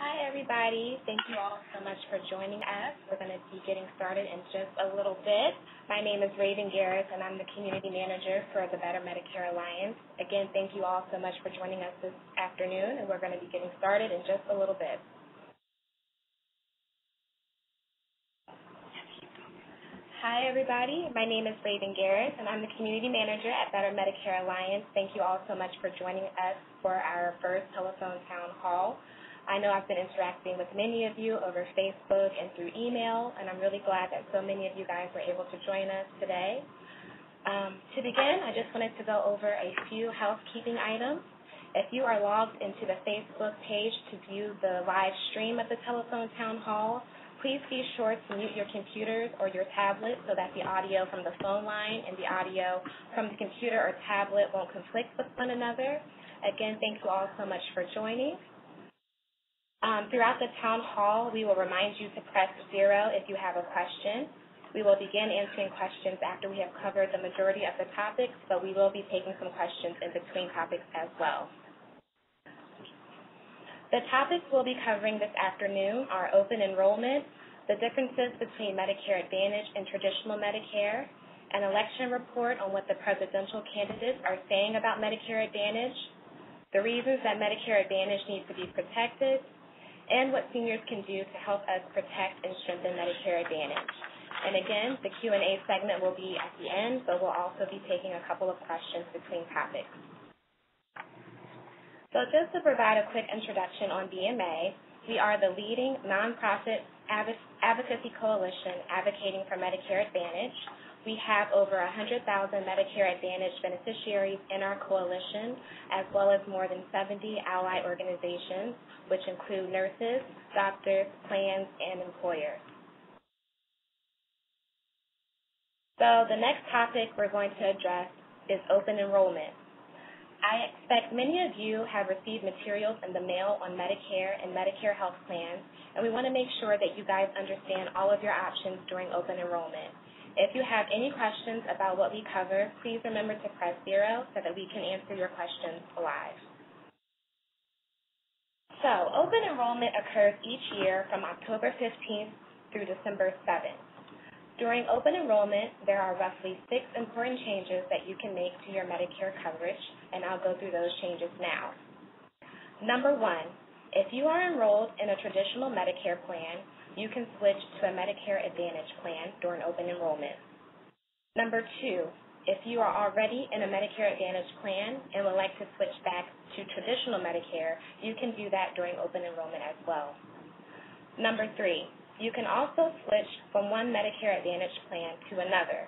Hi, everybody. Thank you all so much for joining us. We're going to be getting started in just a little bit. My name is Raven Garris, and I'm the Community Manager for the Better Medicare Alliance. Again, thank you all so much for joining us this afternoon, and we're going to be getting started in just a little bit. Hi, everybody. My name is Raven Garris, and I'm the Community Manager at Better Medicare Alliance. Thank you all so much for joining us for our first telephone town hall. I know I've been interacting with many of you over Facebook and through email, and I'm really glad that so many of you guys were able to join us today. Um, to begin, I just wanted to go over a few housekeeping items. If you are logged into the Facebook page to view the live stream of the telephone town hall, please be sure to mute your computers or your tablet so that the audio from the phone line and the audio from the computer or tablet won't conflict with one another. Again, thank you all so much for joining. Um, throughout the town hall, we will remind you to press zero if you have a question. We will begin answering questions after we have covered the majority of the topics, but we will be taking some questions in between topics as well. The topics we'll be covering this afternoon are open enrollment, the differences between Medicare Advantage and traditional Medicare, an election report on what the presidential candidates are saying about Medicare Advantage, the reasons that Medicare Advantage needs to be protected, and what seniors can do to help us protect and strengthen Medicare Advantage. And again, the Q&A segment will be at the end, but we'll also be taking a couple of questions between topics. So just to provide a quick introduction on BMA, we are the leading nonprofit advocacy coalition advocating for Medicare Advantage. We have over 100,000 Medicare Advantage beneficiaries in our coalition, as well as more than 70 ally organizations, which include nurses, doctors, plans, and employers. So the next topic we're going to address is open enrollment. I expect many of you have received materials in the mail on Medicare and Medicare health plans, and we want to make sure that you guys understand all of your options during open enrollment. If you have any questions about what we cover, please remember to press zero so that we can answer your questions live. So, open enrollment occurs each year from October 15th through December 7th. During open enrollment, there are roughly six important changes that you can make to your Medicare coverage, and I'll go through those changes now. Number one, if you are enrolled in a traditional Medicare plan, you can switch to a Medicare Advantage plan during open enrollment. Number two, if you are already in a Medicare Advantage plan and would like to switch back to traditional Medicare, you can do that during open enrollment as well. Number three, you can also switch from one Medicare Advantage plan to another.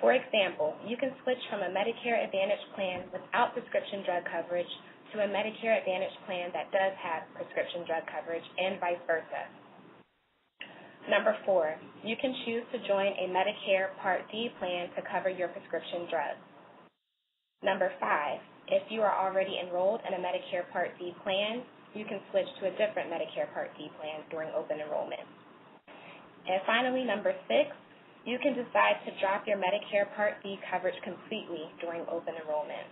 For example, you can switch from a Medicare Advantage plan without prescription drug coverage to a Medicare Advantage plan that does have prescription drug coverage and vice versa. Number four, you can choose to join a Medicare Part D plan to cover your prescription drugs. Number five, if you are already enrolled in a Medicare Part D plan, you can switch to a different Medicare Part D plan during open enrollment. And finally, number six, you can decide to drop your Medicare Part D coverage completely during open enrollment.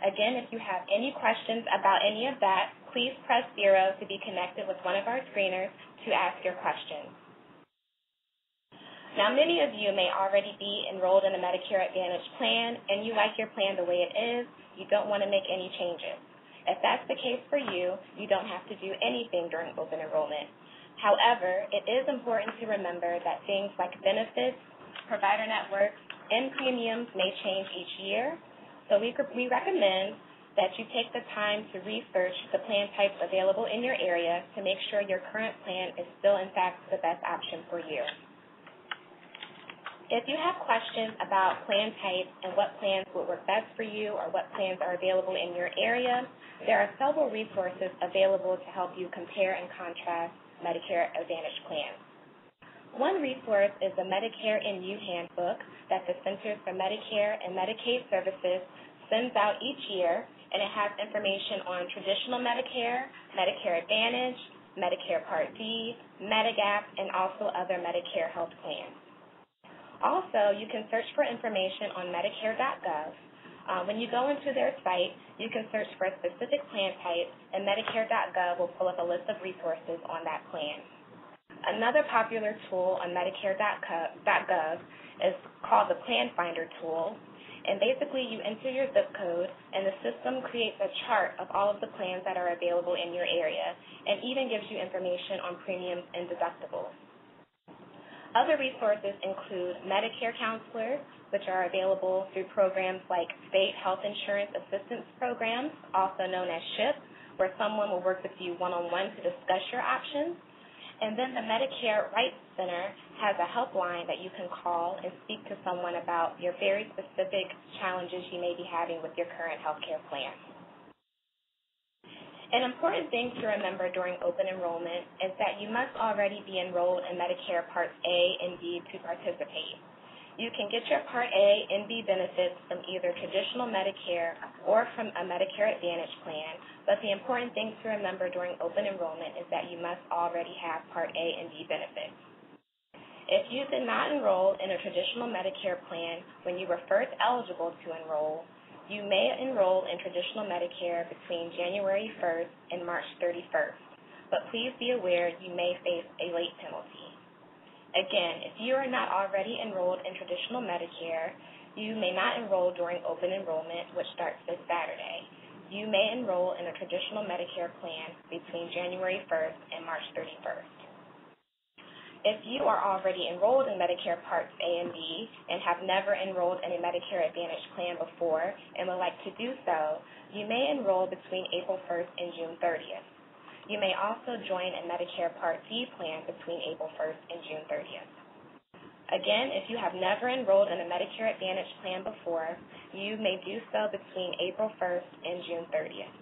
Again, if you have any questions about any of that, please press zero to be connected with one of our screeners to ask your questions. Now, many of you may already be enrolled in a Medicare Advantage plan and you like your plan the way it is. You don't want to make any changes. If that's the case for you, you don't have to do anything during open enrollment. However, it is important to remember that things like benefits, provider networks, and premiums may change each year. So we, we recommend that you take the time to research the plan types available in your area to make sure your current plan is still, in fact, the best option for you. If you have questions about plan types and what plans would work best for you or what plans are available in your area, there are several resources available to help you compare and contrast Medicare Advantage plans. One resource is the Medicare and You handbook that the Centers for Medicare and Medicaid Services sends out each year, and it has information on traditional Medicare, Medicare Advantage, Medicare Part D, Medigap, and also other Medicare health plans. Also, you can search for information on Medicare.gov. Uh, when you go into their site, you can search for a specific plan type, and Medicare.gov will pull up a list of resources on that plan. Another popular tool on Medicare.gov is called the Plan Finder tool, and basically you enter your zip code, and the system creates a chart of all of the plans that are available in your area, and even gives you information on premiums and deductibles. Other resources include Medicare counselors, which are available through programs like State Health Insurance Assistance Programs, also known as SHIP, where someone will work with you one-on-one to discuss your options. And then the Medicare Rights Center has a helpline that you can call and speak to someone about your very specific challenges you may be having with your current health care plan. An important thing to remember during open enrollment is that you must already be enrolled in Medicare Parts A and B to participate. You can get your Part A and B benefits from either traditional Medicare or from a Medicare Advantage plan, but the important thing to remember during open enrollment is that you must already have Part A and B benefits. If you did not enroll in a traditional Medicare plan when you were first eligible to enroll, you may enroll in traditional Medicare between January 1st and March 31st, but please be aware you may face a late penalty. Again, if you are not already enrolled in traditional Medicare, you may not enroll during open enrollment, which starts this Saturday. You may enroll in a traditional Medicare plan between January 1st and March 31st. If you are already enrolled in Medicare Parts A and B and have never enrolled in a Medicare Advantage plan before and would like to do so, you may enroll between April 1st and June 30th. You may also join a Medicare Part D plan between April 1st and June 30th. Again, if you have never enrolled in a Medicare Advantage plan before, you may do so between April 1st and June 30th.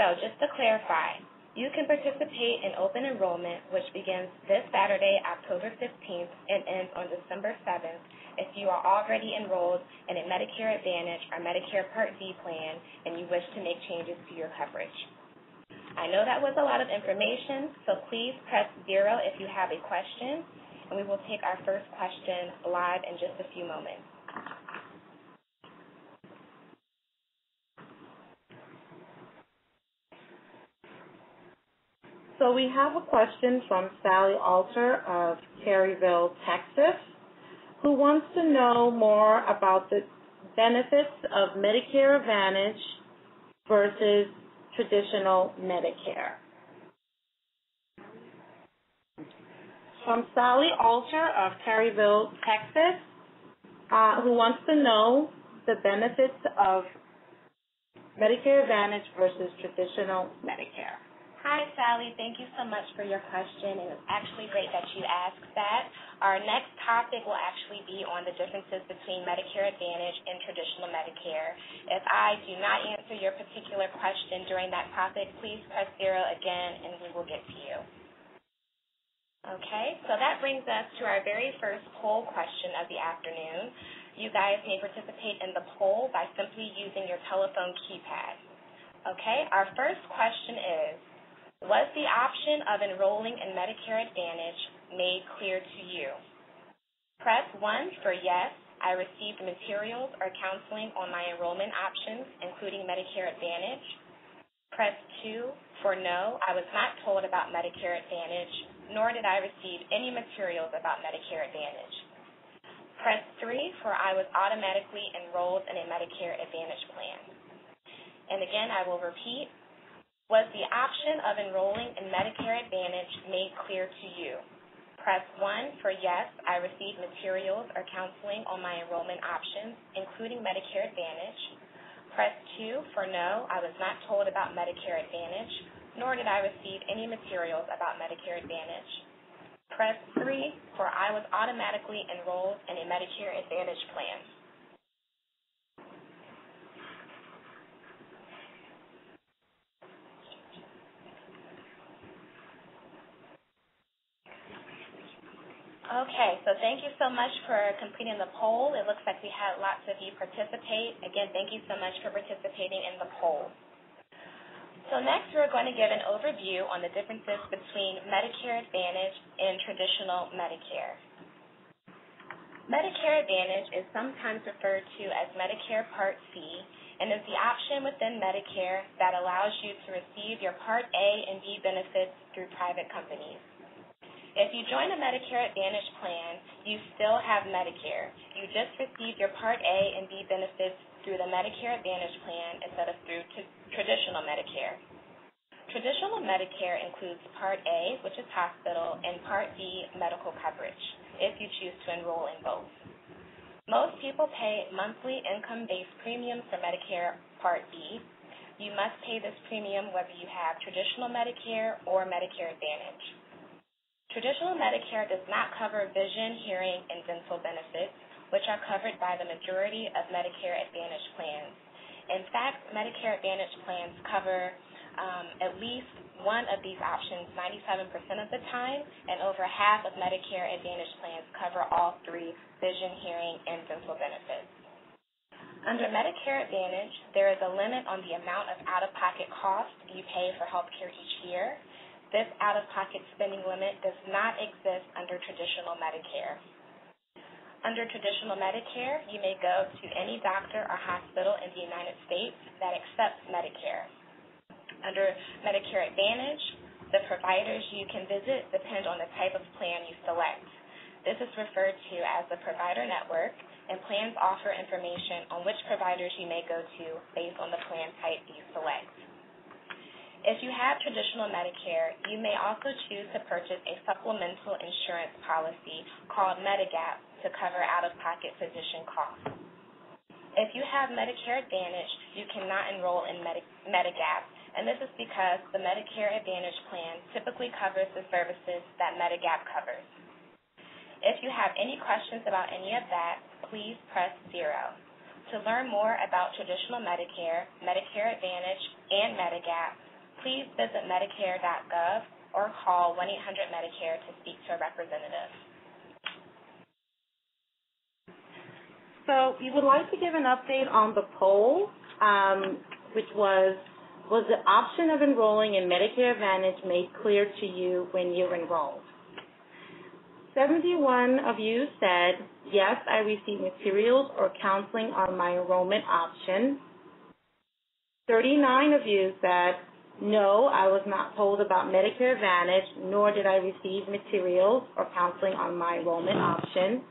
So, just to clarify, you can participate in open enrollment, which begins this Saturday, October 15th, and ends on December 7th, if you are already enrolled in a Medicare Advantage or Medicare Part D plan and you wish to make changes to your coverage. I know that was a lot of information, so please press zero if you have a question, and we will take our first question live in just a few moments. So we have a question from Sally Alter of Terryville, Texas, who wants to know more about the benefits of Medicare Advantage versus traditional Medicare. From Sally Alter of Terryville, Texas, uh, who wants to know the benefits of Medicare Advantage versus traditional Medicare. Hi, Sally. Thank you so much for your question, and it's actually great that you asked that. Our next topic will actually be on the differences between Medicare Advantage and traditional Medicare. If I do not answer your particular question during that topic, please press zero again, and we will get to you. Okay, so that brings us to our very first poll question of the afternoon. You guys may participate in the poll by simply using your telephone keypad. Okay, our first question is, was the option of enrolling in Medicare Advantage made clear to you? Press 1 for yes, I received materials or counseling on my enrollment options, including Medicare Advantage. Press 2 for no, I was not told about Medicare Advantage, nor did I receive any materials about Medicare Advantage. Press 3 for I was automatically enrolled in a Medicare Advantage plan. And again, I will repeat, was the option of enrolling in Medicare Advantage made clear to you? Press 1 for yes, I received materials or counseling on my enrollment options, including Medicare Advantage. Press 2 for no, I was not told about Medicare Advantage, nor did I receive any materials about Medicare Advantage. Press 3 for I was automatically enrolled in a Medicare Advantage plan. Okay, so thank you so much for completing the poll. It looks like we had lots of you participate. Again, thank you so much for participating in the poll. So next we're going to give an overview on the differences between Medicare Advantage and traditional Medicare. Medicare Advantage is sometimes referred to as Medicare Part C and is the option within Medicare that allows you to receive your Part A and B benefits through private companies. If you join a Medicare Advantage plan, you still have Medicare. You just receive your Part A and B benefits through the Medicare Advantage plan instead of through traditional Medicare. Traditional Medicare includes Part A, which is hospital, and Part B, medical coverage, if you choose to enroll in both. Most people pay monthly income-based premiums for Medicare Part B. You must pay this premium whether you have traditional Medicare or Medicare Advantage. Traditional Medicare does not cover vision, hearing, and dental benefits, which are covered by the majority of Medicare Advantage plans. In fact, Medicare Advantage plans cover um, at least one of these options 97% of the time, and over half of Medicare Advantage plans cover all three vision, hearing, and dental benefits. Under Medicare Advantage, there is a limit on the amount of out of pocket costs you pay for health care each year. This out-of-pocket spending limit does not exist under traditional Medicare. Under traditional Medicare, you may go to any doctor or hospital in the United States that accepts Medicare. Under Medicare Advantage, the providers you can visit depend on the type of plan you select. This is referred to as the provider network, and plans offer information on which providers you may go to based on the plan type you select. If you have traditional Medicare, you may also choose to purchase a supplemental insurance policy called Medigap to cover out-of-pocket physician costs. If you have Medicare Advantage, you cannot enroll in Medi- Medigap, and this is because the Medicare Advantage plan typically covers the services that Medigap covers. If you have any questions about any of that, please press zero. To learn more about traditional Medicare, Medicare Advantage, and Medigap, please visit Medicare.gov or call 1 800 Medicare to speak to a representative. So, we would like to give an update on the poll, um, which was Was the option of enrolling in Medicare Advantage made clear to you when you enrolled? 71 of you said, Yes, I received materials or counseling on my enrollment option. 39 of you said, no, I was not told about Medicare Advantage, nor did I receive materials or counseling on my enrollment option.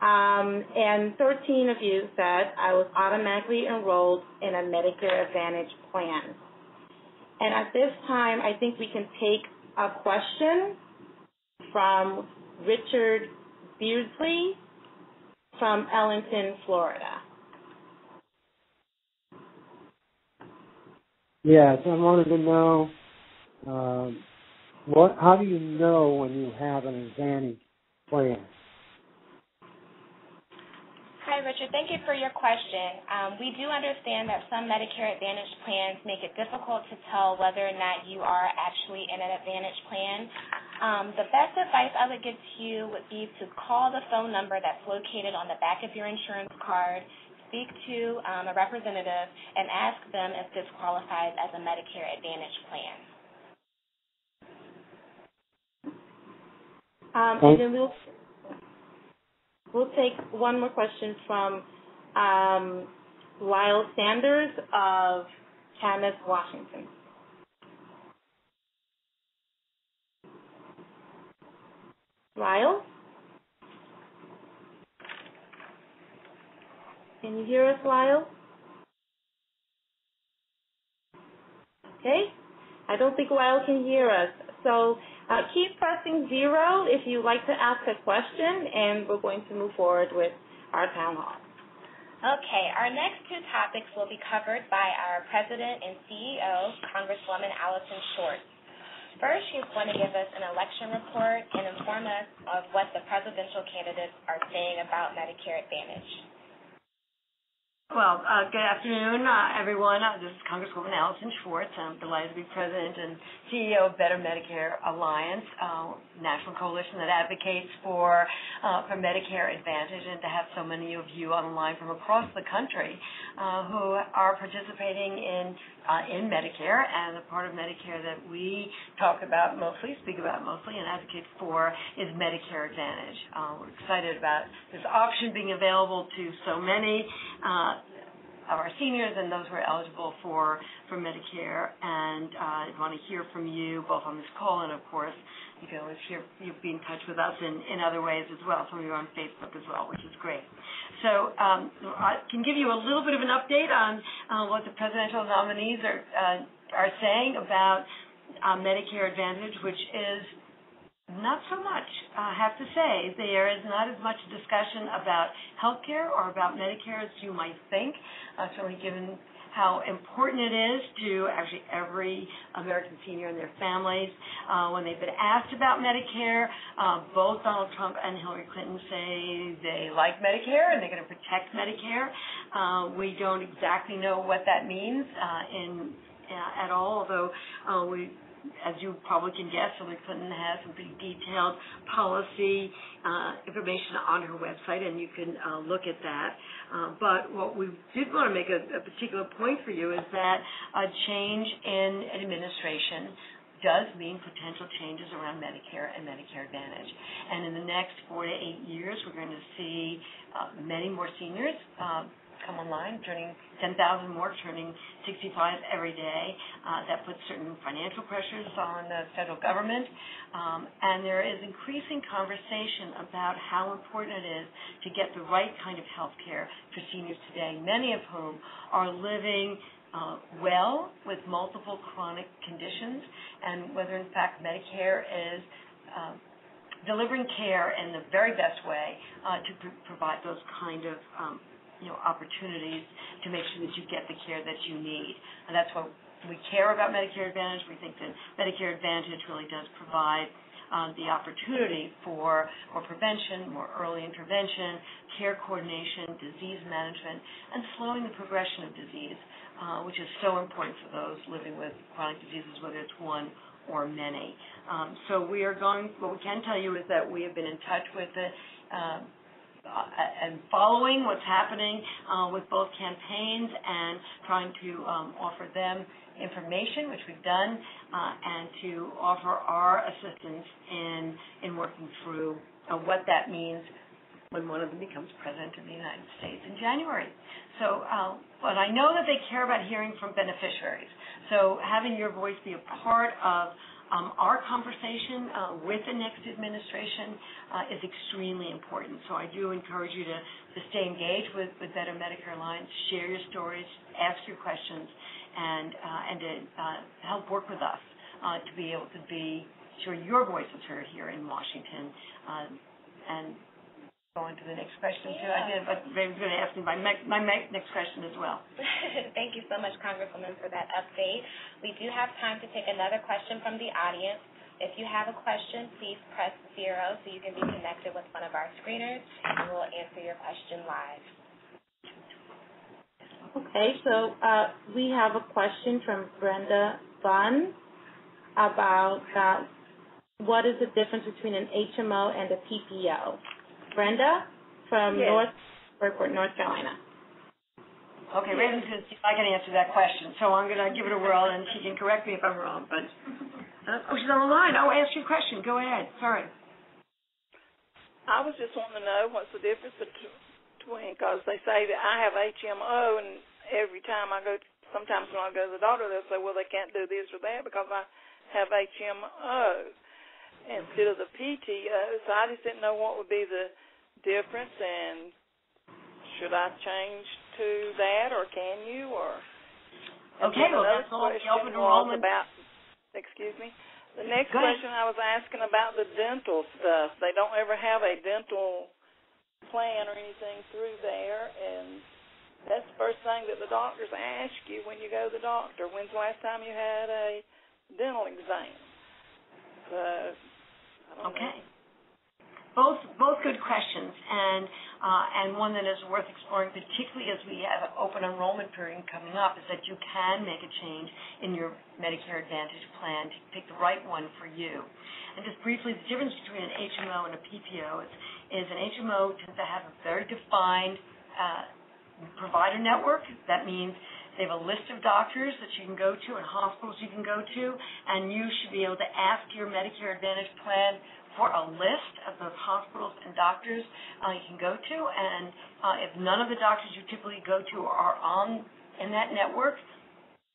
Um, and 13 of you said I was automatically enrolled in a Medicare Advantage plan. And at this time, I think we can take a question from Richard Beardsley from Ellington, Florida. Yes, I wanted to know um, what. How do you know when you have an Advantage plan? Hi, Richard. Thank you for your question. Um, we do understand that some Medicare Advantage plans make it difficult to tell whether or not you are actually in an Advantage plan. Um, the best advice I would give to you would be to call the phone number that's located on the back of your insurance card speak to um, a representative and ask them if this qualifies as a Medicare Advantage plan. Um, and then we'll we'll take one more question from um, Lyle Sanders of Camas, Washington. Lyle? Can you hear us, Lyle? Okay. I don't think Lyle can hear us. So uh, keep pressing zero if you'd like to ask a question, and we're going to move forward with our town hall. Okay, our next two topics will be covered by our President and CEO, Congresswoman Allison Schwartz. First, she's going to give us an election report and inform us of what the presidential candidates are saying about Medicare Advantage. Well, uh, good afternoon, uh, everyone. Uh, this is Congresswoman Allison Schwartz. I'm delighted to be President and CEO of Better Medicare Alliance, uh, national coalition that advocates for uh, for Medicare Advantage, and to have so many of you on the line from across the country uh, who are participating in uh, in Medicare, and the part of Medicare that we talk about mostly, speak about mostly, and advocate for is Medicare Advantage. Uh, we're excited about this option being available to so many uh, of our seniors and those who are eligible for for Medicare. And uh, I want to hear from you both on this call and, of course, you can always hear you be in touch with us in, in other ways as well. Some of you are on Facebook as well, which is great. So um, I can give you a little bit of an update on uh, what the presidential nominees are uh, are saying about uh, Medicare Advantage, which is not so much. I have to say there is not as much discussion about health care or about Medicare as you might think. Uh, certainly, given how important it is to actually every American senior and their families. Uh, when they've been asked about Medicare, uh, both Donald Trump and Hillary Clinton say they like Medicare and they're going to protect Medicare. Uh, we don't exactly know what that means uh, in uh, at all, although uh, we as you probably can guess, Hillary Clinton has some pretty detailed policy uh, information on her website, and you can uh, look at that. Uh, but what we did want to make a, a particular point for you is that a change in administration does mean potential changes around Medicare and Medicare Advantage. And in the next four to eight years, we're going to see uh, many more seniors uh, come online, turning 10,000 more, turning 65 every day. Uh, that puts certain financial pressures on the federal government. Um, and there is increasing conversation about how important it is to get the right kind of health care for seniors today, many of whom are living uh, well with multiple chronic conditions, and whether in fact Medicare is uh, delivering care in the very best way uh, to pr- provide those kind of um, you know, opportunities to make sure that you get the care that you need. And that's what we care about Medicare Advantage. We think that Medicare Advantage really does provide um, the opportunity for more prevention, more early intervention, care coordination, disease management, and slowing the progression of disease, uh, which is so important for those living with chronic diseases, whether it's one or many. Um, so we are going. What we can tell you is that we have been in touch with the uh, and following what's happening uh, with both campaigns and trying to um, offer them information, which we've done, uh, and to offer our assistance in in working through uh, what that means when one of them becomes president of the United States in January. So, uh, but I know that they care about hearing from beneficiaries. So having your voice be a part of um, our conversation uh, with the next administration uh, is extremely important. So I do encourage you to, to stay engaged with, with Better Medicare Alliance, share your stories, ask your questions, and uh, and to uh, help work with us uh, to be able to be sure your voice is heard here in Washington. Uh, and go on to the next question too. I did, but Raven's going to ask me my my next question as well. Thank you so much, Congresswoman, for that update. We do have time to take another question from the audience. If you have a question, please press zero so you can be connected with one of our screeners, and we'll answer your question live. Okay, so uh, we have a question from Brenda Bunn about uh, what is the difference between an HMO and a PPO. Brenda from yes. North Burport, North Carolina. Okay, Raven's going to see if I can answer that question. So I'm going to give it a whirl, and she can correct me if I'm wrong. But uh, oh, she's on the line. Oh, ask your question. Go ahead. Sorry. I was just wanting to know what's the difference between because they say that I have HMO, and every time I go, sometimes when I go to the doctor, they'll say, well, they can't do this or that because I have HMO instead of the PPO. So I just didn't know what would be the difference and should I change to that or can you or Okay, well that's all the open enrollment about excuse me. The next question I was asking about the dental stuff. They don't ever have a dental plan or anything through there and that's the first thing that the doctors ask you when you go to the doctor. When's the last time you had a dental exam? So Okay. Both both good questions, and uh, and one that is worth exploring, particularly as we have an open enrollment period coming up, is that you can make a change in your Medicare Advantage plan to pick the right one for you. And just briefly, the difference between an HMO and a PPO is, is an HMO tends to have a very defined uh, provider network. That means They have a list of doctors that you can go to and hospitals you can go to, and you should be able to ask your Medicare Advantage plan for a list of those hospitals and doctors uh, you can go to. And uh, if none of the doctors you typically go to are on in that network,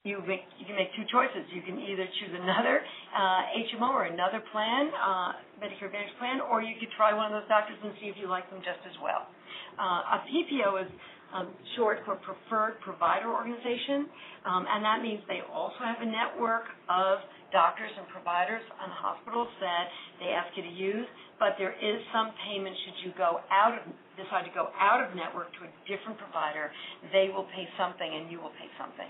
you make you can make two choices. You can either choose another uh, HMO or another plan, uh, Medicare Advantage plan, or you could try one of those doctors and see if you like them just as well. Uh, a PPO is um, short for Preferred Provider Organization, um, and that means they also have a network of doctors and providers and hospitals that they ask you to use, but there is some payment should you go out of, decide to go out of network to a different provider, they will pay something and you will pay something.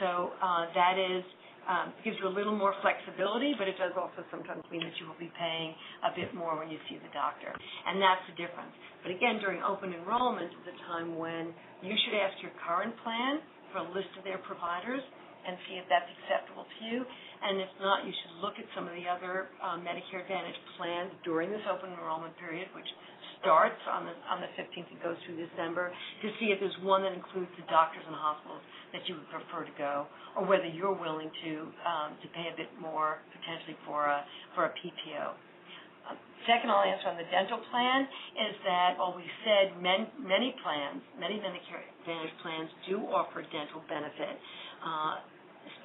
So uh, that is um, gives you a little more flexibility, but it does also sometimes mean that you will be paying a bit more when you see the doctor, and that's the difference. But again, during open enrollment is a time when you should ask your current plan for a list of their providers and see if that's acceptable to you. And if not, you should look at some of the other uh, Medicare Advantage plans during this open enrollment period, which starts on the on the 15th and goes through December, to see if there's one that includes the doctors and hospitals that you would prefer to go, or whether you're willing to um, to pay a bit more potentially for a for a PPO. Uh, second, I'll answer on the dental plan is that while we said many, many plans, many Medicare Advantage plans do offer dental benefit, uh,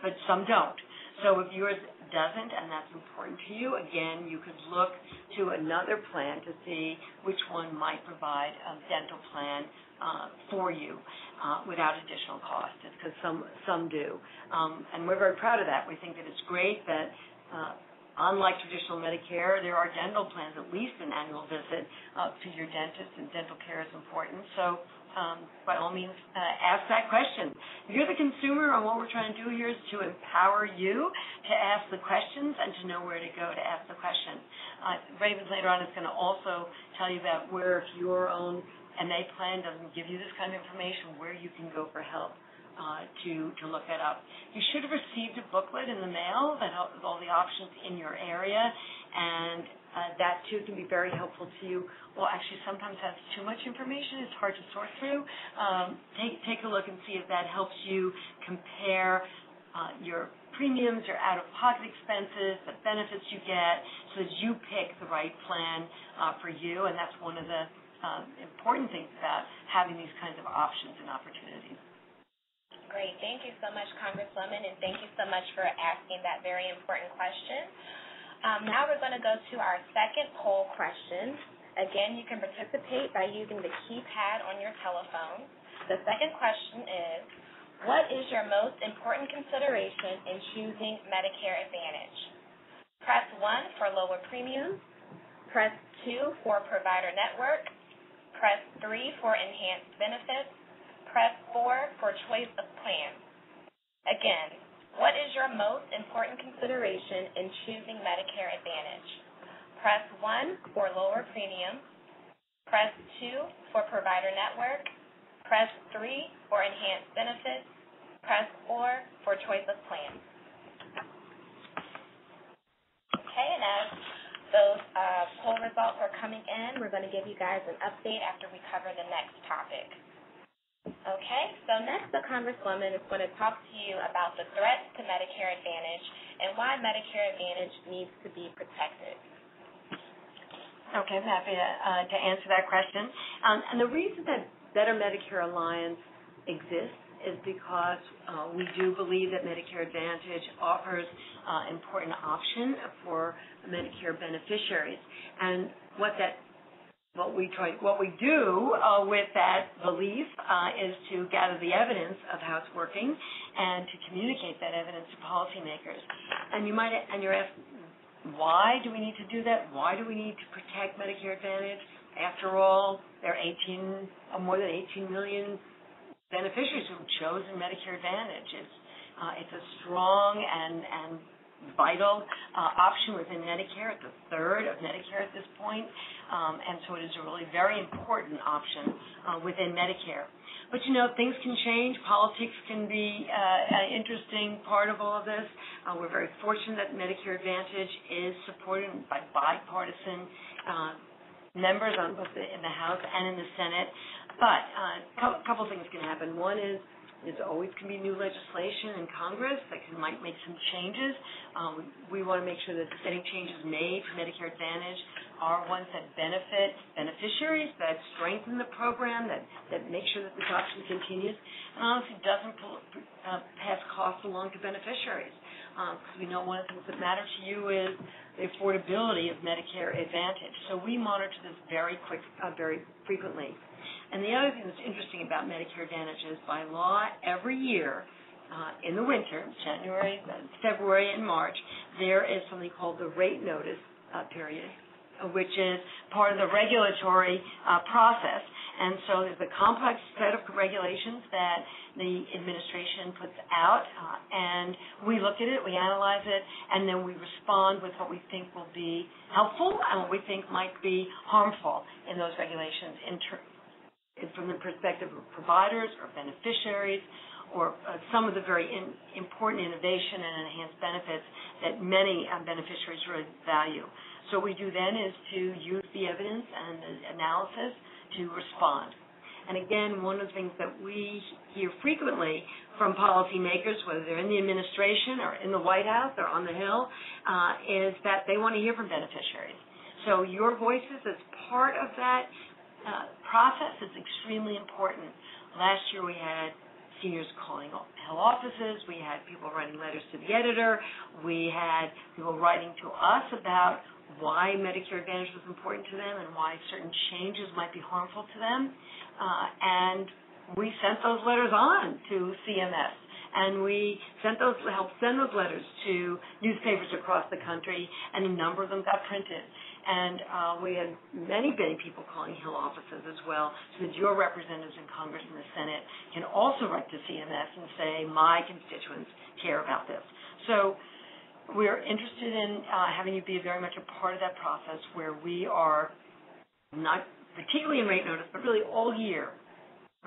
but some don't. So if yours doesn't and that's important to you, again, you could look to another plan to see which one might provide a dental plan uh, for you uh, without additional cost, because some some do, um, and we're very proud of that. We think that it's great that. Uh, unlike traditional Medicare, there are dental plans, at least an annual visit uh, to your dentist, and dental care is important. So um, by all means, uh, ask that question. You're the consumer, and what we're trying to do here is to empower you to ask the questions and to know where to go to ask the question. Uh, Ravens later on is going to also tell you about where if your own MA plan doesn't give you this kind of information, where you can go for help. Uh, to to look that up. You should have received a booklet in the mail that has all the options in your area, and uh, that too can be very helpful to you. Well, actually, sometimes has too much information; it's hard to sort through. Um, take take a look and see if that helps you compare uh, your premiums, your out-of-pocket expenses, the benefits you get, so that you pick the right plan uh, for you. And that's one of the um, important things about having these kinds of options and opportunities. Great. Thank you so much, Congresswoman, and thank you so much for asking that very important question. Um, now we're going to go to our second poll question. Again, you can participate by using the keypad on your telephone. The second question is, what is your most important consideration in choosing Medicare Advantage? Press 1 for lower premiums. Press 2 for provider network. Press 3 for enhanced benefits. Press 4 for choice of plan. Again, what is your most important consideration in choosing Medicare Advantage? Press 1 for lower premium. Press 2 for provider network. Press 3 for enhanced benefits. Press 4 for choice of plan. Okay, and as those uh, poll results are coming in, we're going to give you guys an update after we cover the next topic. Okay, so next the Congresswoman is going to talk to you about the threats to Medicare Advantage and why Medicare Advantage needs to be protected. Okay, I'm happy to, uh, to answer that question. Um, and the reason that Better Medicare Alliance exists is because uh, we do believe that Medicare Advantage offers uh, important option for Medicare beneficiaries. And what that what we try, what we do uh, with that belief uh, is to gather the evidence of how it's working and to communicate that evidence to policymakers. And you might, and you're asking, why do we need to do that? Why do we need to protect Medicare Advantage? After all, there are 18, uh, more than 18 million beneficiaries who've chosen Medicare Advantage. It's, uh, it's a strong and, and vital uh, option within Medicare. A third of Medicare at this point, um, and so it is a really very important option uh, within Medicare. But you know, things can change. Politics can be uh, an interesting part of all of this. Uh, we're very fortunate that Medicare Advantage is supported by bipartisan uh, members on both the, in the House and in the Senate. But uh, a couple things can happen. One is There's always can be new legislation in Congress that can might make some changes. Um, we want to make sure that any changes made to Medicare Advantage are ones that benefit beneficiaries, that strengthen the program, that, that make sure that this option continues, and honestly doesn't uh, pass costs along to beneficiaries. Because um, we know one of the things that matter to you is the affordability of Medicare Advantage. So we monitor this very quick, uh, very frequently. And the other thing that's interesting about Medicare Advantage is by law, every year uh, in the winter, January, February, and March, there is something called the rate notice uh, period which is part of the regulatory uh, process. And so there's a complex set of regulations that the administration puts out, uh, and we look at it, we analyze it, and then we respond with what we think will be helpful and what we think might be harmful in those regulations in ter- from the perspective of providers or beneficiaries or uh, some of the very in, important innovation and enhanced benefits that many uh, beneficiaries really value. So what we do then is to use the evidence and the analysis to respond. And again, one of the things that we hear frequently from policymakers, whether they're in the administration or in the White House or on the Hill, uh, is that they want to hear from beneficiaries. So your voices as part of that uh, process is extremely important. Last year we had seniors calling Hill offices. We had people writing letters to the editor. We had people writing to us about why Medicare Advantage was important to them and why certain changes might be harmful to them. Uh, and we sent those letters on to CMS. And we sent those, helped send those letters to newspapers across the country, and a number of them got printed. And uh, we had many, many people calling Hill offices as well, so that your representatives in Congress and the Senate can also write to CMS and say, my constituents care about this. So we're interested in uh, having you be very much a part of that process where we are not particularly in rate notice, but really all year,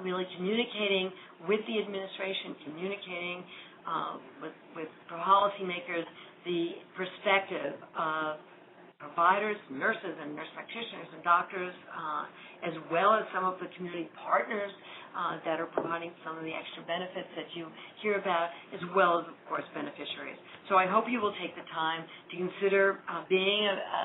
really communicating with the administration, communicating uh, with, with policymakers the perspective of providers, nurses, and nurse practitioners and doctors, uh, as well as some of the community partners uh, that are providing some of the extra benefits that you hear about, as well as, of course, beneficiaries. So I hope you will take the time to consider uh, being a, a,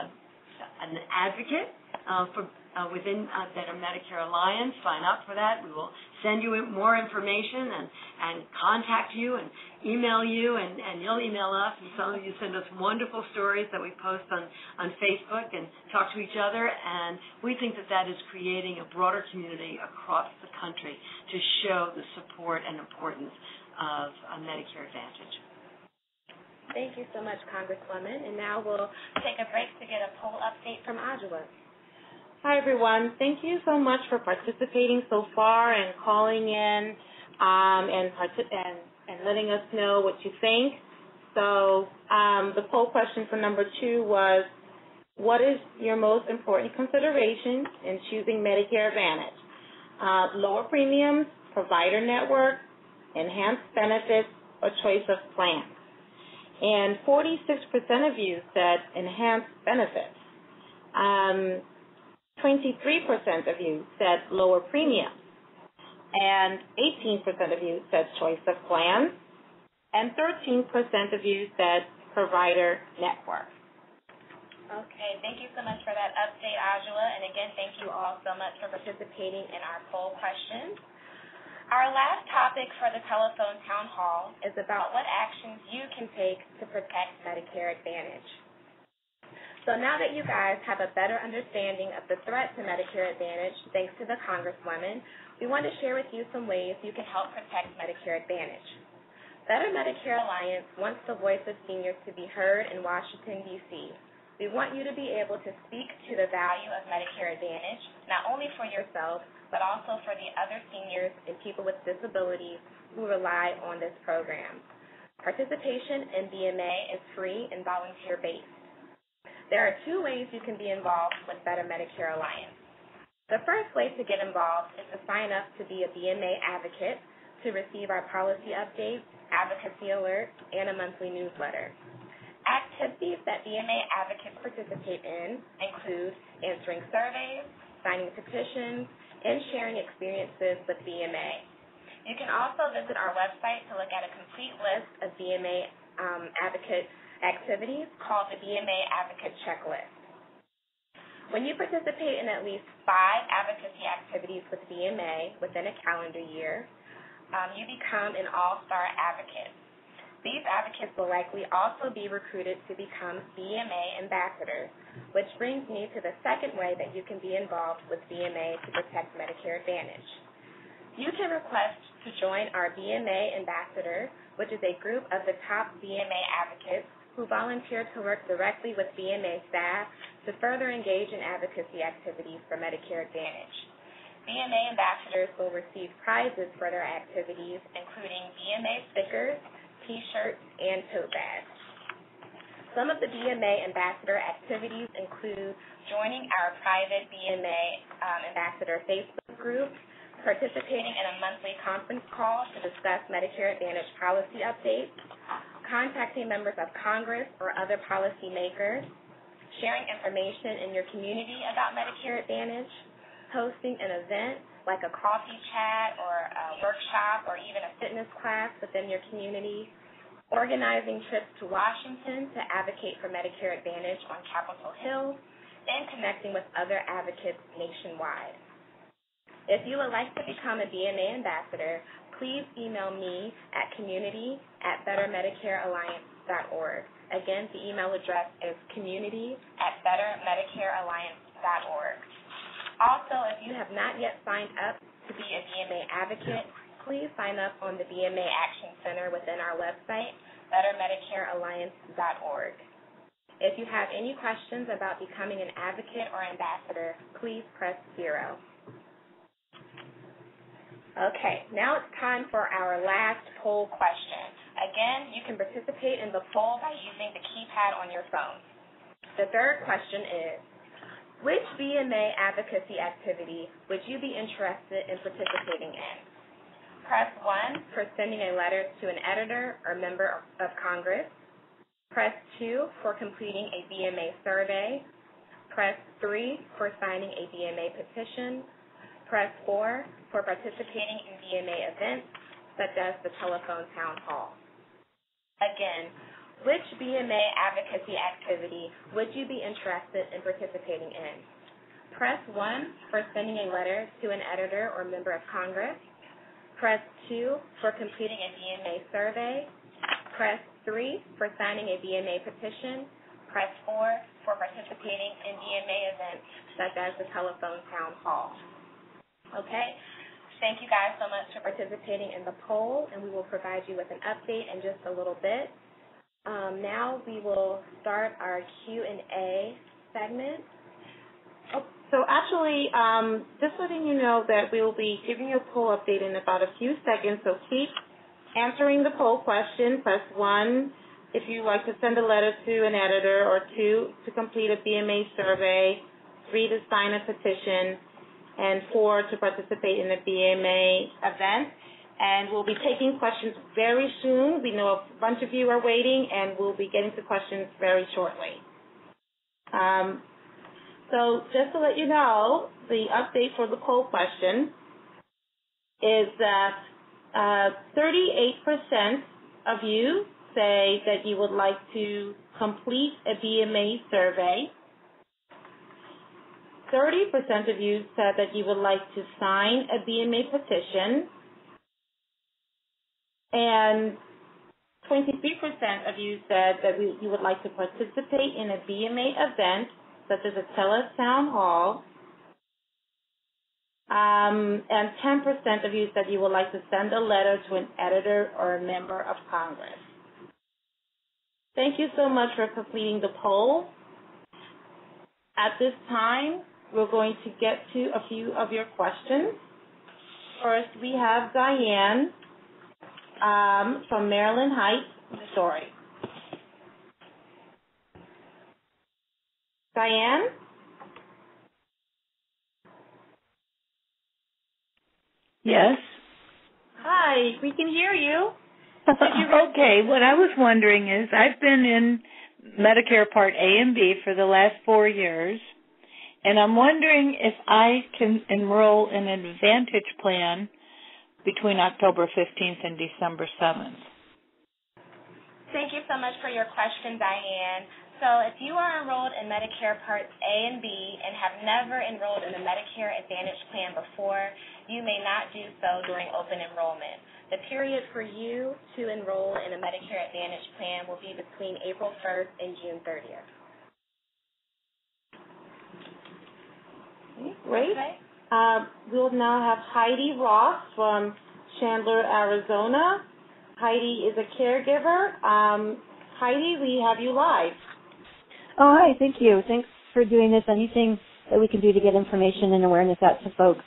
an advocate uh, for uh, within uh, Better Medicare Alliance. Sign up for that. We will send you more information and, and contact you and email you, and, and you'll email us. And some of you send us wonderful stories that we post on, on Facebook and talk to each other. And we think that that is creating a broader community across the country to show the support and importance of Medicare Advantage. Thank you so much, Congresswoman. And now we'll take a break to get a poll update from Adjoa. Hi, everyone. Thank you so much for participating so far and calling in um, and, and, and letting us know what you think. So um, the poll question for number two was, what is your most important consideration in choosing Medicare Advantage? Uh, lower premiums, provider network, enhanced benefits, or choice of plan? And 46% of you said enhanced benefits. Um, 23% of you said lower premium, and 18% of you said choice of plan, and 13% of you said provider network. Okay, thank you so much for that update, Adjoa. And again, thank you all so much for participating in our poll questions. Our last topic for the telephone town hall is about what actions you can take to protect Medicare Advantage. So now that you guys have a better understanding of the threat to Medicare Advantage, thanks to the Congresswoman, we want to share with you some ways you can help protect Medicare Advantage. Better Medicare Alliance wants the voice of seniors to be heard in Washington, D.C. We want you to be able to speak to the value of Medicare Advantage, not only for yourself, but also for the other seniors and people with disabilities who rely on this program. Participation in BMA is free and volunteer based. There are two ways you can be involved with Better Medicare Alliance. The first way to get involved is to sign up to be a BMA advocate to receive our policy updates, advocacy alerts, and a monthly newsletter. Activities that BMA advocates participate in include answering surveys, signing petitions, and sharing experiences with BMA. You can also visit our website to look at a complete list of BMA um, advocate activities called the BMA Advocate Checklist. When you participate in at least five advocacy activities with BMA within a calendar year, um, you become an all-star advocate. These advocates will likely also be recruited to become BMA ambassadors, which brings me to the second way that you can be involved with BMA to protect Medicare Advantage. You can request to join our BMA Ambassador, which is a group of the top BMA advocates who volunteer to work directly with BMA staff to further engage in advocacy activities for Medicare Advantage. BMA ambassadors will receive prizes for their activities, including BMA stickers, T-shirts, and tote bags. Some of the BMA ambassador activities include joining our private BMA um, ambassador Facebook group, participating in a monthly conference call to discuss Medicare Advantage policy updates, contacting members of Congress or other policymakers, sharing information in your community about Medicare Advantage, hosting an event like a coffee chat or a workshop or even a fitness class within your community, organizing trips to Washington to advocate for Medicare Advantage on Capitol Hill, and connecting with other advocates nationwide. If you would like to become a BMA ambassador, please email me at community at bettermedicarealliance.org. Again, the email address is community at bettermedicarealliance.org. Also, if you have not yet signed up to be a BMA advocate, please sign up on the BMA Action Center within our website, bettermedicarealliance.org. If you have any questions about becoming an advocate or ambassador, please press zero. Okay, now it's time for our last poll question. Again, you can participate in the poll by using the keypad on your phone. The third question is, which BMA advocacy activity would you be interested in participating in? Press 1 for sending a letter to an editor or member of Congress. Press 2 for completing a BMA survey. Press 3 for signing a BMA petition. Press 4 for participating in BMA events, such as the telephone town hall. Again, which BMA advocacy activity would you be interested in participating in? Press 1 for sending a letter to an editor or member of Congress. Press 2 for completing a BMA survey. Press 3 for signing a BMA petition. Press 4 for participating in BMA events such as the telephone town hall. Okay? Thank you guys so much for participating in the poll, and we will provide you with an update in just a little bit. Um, now we will start our Q&A segment. Oh, so actually, um, just letting you know that we will be giving you a poll update in about a few seconds, so keep answering the poll question. Press 1 if you'd like to send a letter to an editor, or 2 to complete a BMA survey, 3 to sign a petition, and four to participate in the BMA event. And we'll be taking questions very soon. We know a bunch of you are waiting, and we'll be getting to questions very shortly. Um, so just to let you know, the update for the poll question is that uh, 38% of you say that you would like to complete a BMA survey 30% of you said that you would like to sign a BMA petition, and 23% of you said that we, you would like to participate in a BMA event, such as a teletown hall, um, and 10% of you said you would like to send a letter to an editor or a member of Congress. Thank you so much for completing the poll. At this time, we're going to get to a few of your questions. First, we have Diane um, from Maryland Heights, Missouri. Diane? Yes. Hi, we can hear you. okay, what I was wondering is I've been in Medicare Part A and B for the last four years, and I'm wondering if I can enroll in an Advantage plan between October 15th and December 7th? Thank you so much for your question, Diane. So if you are enrolled in Medicare Parts A and B and have never enrolled in a Medicare Advantage plan before, you may not do so during open enrollment. The period for you to enroll in a Medicare Advantage plan will be between April 1st and June 30th. Great. Okay? Uh, we'll now have Heidi Ross from Chandler, Arizona. Heidi is a caregiver. Um, Heidi, we have you live. Oh, hi. Thank you. Thanks for doing this. Anything that we can do to get information and awareness out to folks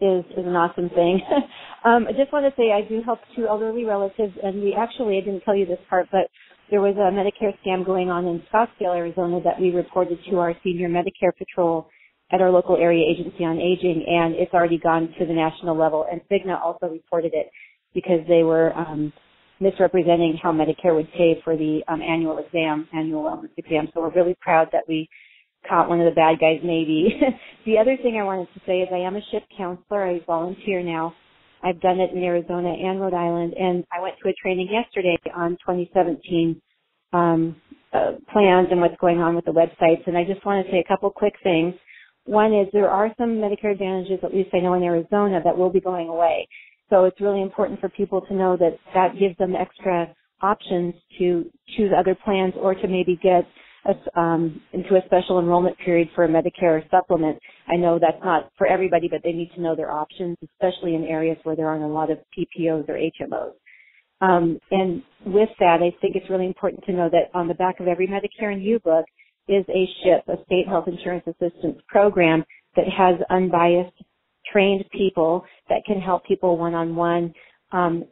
is is an awesome thing. um, I just want to say I do help two elderly relatives, and we actually I didn't tell you this part, but there was a Medicare scam going on in Scottsdale, Arizona, that we reported to our senior Medicare patrol at our local area agency on aging, and it's already gone to the national level. And Cigna also reported it because they were um, misrepresenting how Medicare would pay for the um, annual exam, annual wellness exam. So we're really proud that we caught one of the bad guys maybe. the other thing I wanted to say is I am a SHIP counselor. I volunteer now. I've done it in Arizona and Rhode Island and I went to a training yesterday on 2017 um, uh, plans and what's going on with the websites and I just want to say a couple quick things. One is there are some Medicare advantages, at least I know in Arizona, that will be going away. So it's really important for people to know that that gives them extra options to choose other plans or to maybe get a, um, into a special enrollment period for a Medicare supplement. I know that's not for everybody, but they need to know their options, especially in areas where there aren't a lot of PPOs or HMOs. Um, and with that, I think it's really important to know that on the back of every Medicare and You book is a SHIP, a State Health Insurance Assistance Program that has unbiased, trained people that can help people one on one. Um,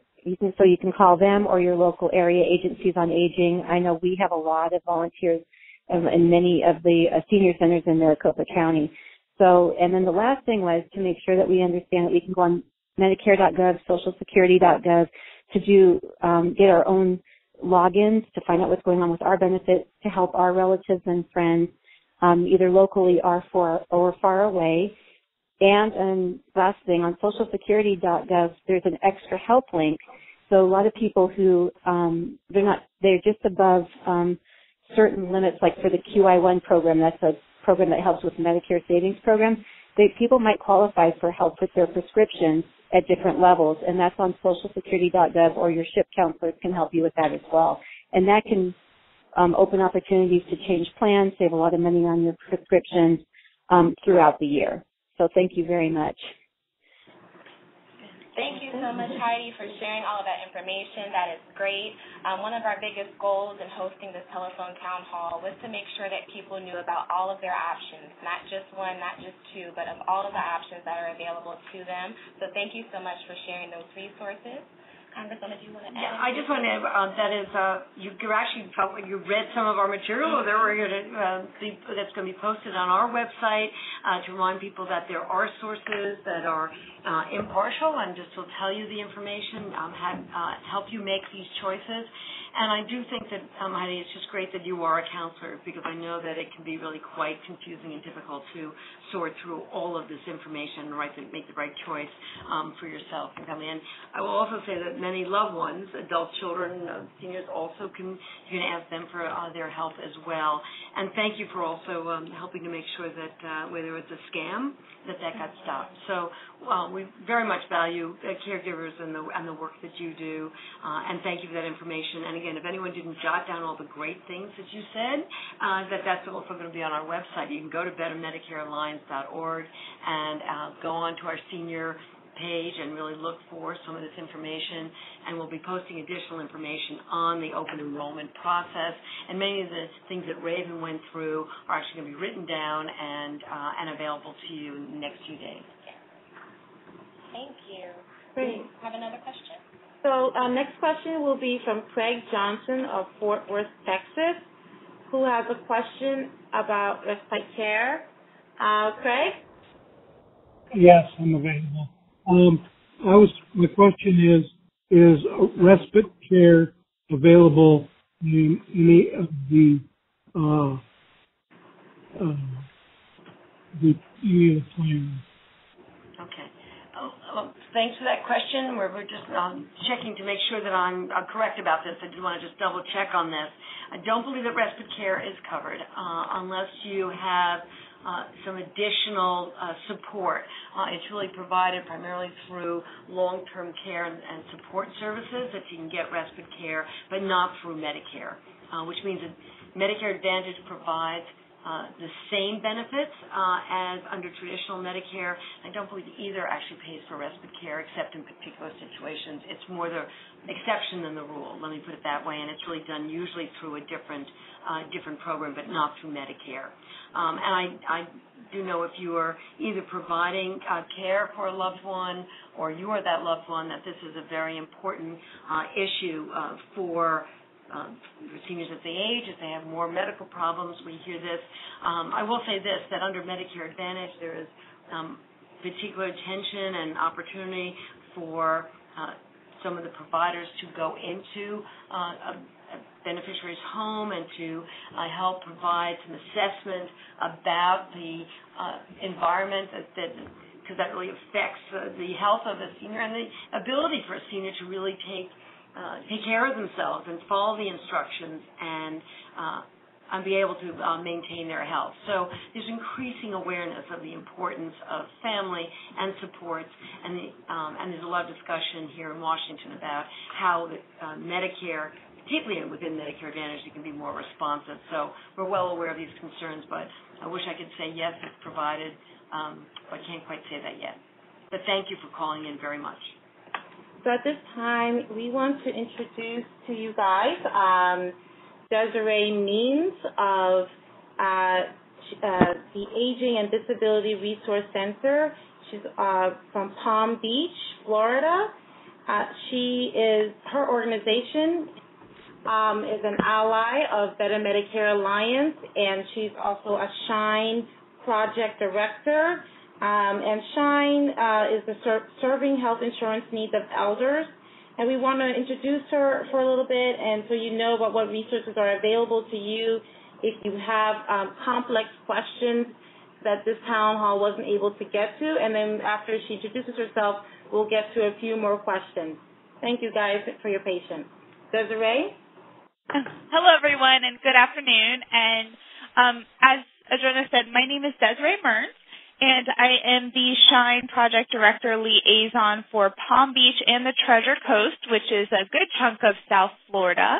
so you can call them or your local area agencies on aging. I know we have a lot of volunteers in, in many of the uh, senior centers in Maricopa County. So, and then the last thing was to make sure that we understand that we can go on Medicare.gov, SocialSecurity.gov to do um, get our own logins to find out what's going on with our benefits to help our relatives and friends, um, either locally or far or far away. And um, last thing on SocialSecurity.gov, there's an extra help link. So a lot of people who um, they're not they're just above um, certain limits, like for the QI1 program, that's a program that helps with Medicare savings program. They, people might qualify for help with their prescriptions at different levels, and that's on socialsecurity.gov or your SHIP counselors can help you with that as well. And that can um, open opportunities to change plans, save a lot of money on your prescriptions um, throughout the year. So thank you very much. Thank you so much, Heidi, for sharing all of that information. That is great. Um, one of our biggest goals in hosting this telephone town hall was to make sure that people knew about all of their options, not just one, not just two, but of all of the options that are available to them. So thank you so much for sharing those resources. Congresswoman, do you want to add? Yeah, I just want to add uh, that is uh, you actually felt like you read some of our material that we're going to uh, be, that's going to be posted on our website uh, to remind people that there are sources that are uh, impartial and just will tell you the information, um, have, uh, help you make these choices. And I do think that, um, Heidi, it's just great that you are a counselor because I know that it can be really quite confusing and difficult to sort through all of this information and make the right choice um, for yourself and come in. I will also say that many loved ones, adult children, uh, seniors, also can you can ask them for uh, their help as well. And thank you for also um, helping to make sure that uh, whether it's a scam, that that got stopped. So uh, we very much value uh, caregivers and the and the work that you do. Uh, and thank you for that information. And again, if anyone didn't jot down all the great things that you said, uh, that that's also going to be on our website. You can go to bettermedicarealliance.org and uh, go on to our senior page and really look for some of this information. And we'll be posting additional information on the open enrollment process. And many of the things that Raven went through are actually going to be written down and uh, and available to you in the next few days. Thank you. Great. Have another question? So uh, next question will be from Craig Johnson of Fort Worth, Texas, who has a question about respite care. Uh, Craig? Yes, I'm available. Um, I was. My question is: Is respite care available in any of the uh, uh, the plans? Thanks for that question. We're, we're just um, checking to make sure that I'm, I'm correct about this. I did want to just double check on this. I don't believe that respite care is covered uh, unless you have uh, some additional uh, support. Uh, it's really provided primarily through long-term care and, and, support services that you can get respite care, but not through Medicare, uh, which means that Medicare Advantage provides uh, the same benefits uh, as under traditional Medicare. I don't believe either actually pays for respite care except in particular situations. It's more the exception than the rule, let me put it that way, and it's really done usually through a different uh, different program, but not through Medicare. Um, and I, I do know if you are either providing uh, care for a loved one or you are that loved one, that this is a very important uh, issue uh, for um, seniors as they age, as they have more medical problems, we hear this. Um, I will say this, that under Medicare Advantage, there is um, particular attention and opportunity for uh, some of the providers to go into uh, a, a beneficiary's home and to uh, help provide some assessment about the uh, environment that, that because that really affects uh, the health of a senior and the ability for a senior to really take uh, take care of themselves and follow the instructions and uh, and be able to uh, maintain their health. So there's increasing awareness of the importance of family and supports, and the, um, and there's a lot of discussion here in Washington about how the, uh, Medicare, particularly within Medicare Advantage, can be more responsive. So we're well aware of these concerns, but I wish I could say yes, it's provided, um, but I can't quite say that yet. But thank you for calling in very much. So at this time, we want to introduce to you guys um, Desiree Means of uh, uh, the Aging and Disability Resource Center. She's uh, from Palm Beach, Florida. Uh, she is her organization um, is an ally of Better Medicare Alliance, and she's also a Shine project director. Um, and Shine uh, is the ser- serving health insurance needs of elders. And we want to introduce her for a little bit, and so you know about what resources are available to you if you have um, complex questions that this town hall wasn't able to get to. And then after she introduces herself, we'll get to a few more questions. Thank you guys for your patience. Desiree? Hello, everyone, and good afternoon. And um, as Adrena said, my name is Desiree Mearns and I am the Shine Project Director Liaison for Palm Beach and the Treasure Coast, which is a good chunk of South Florida.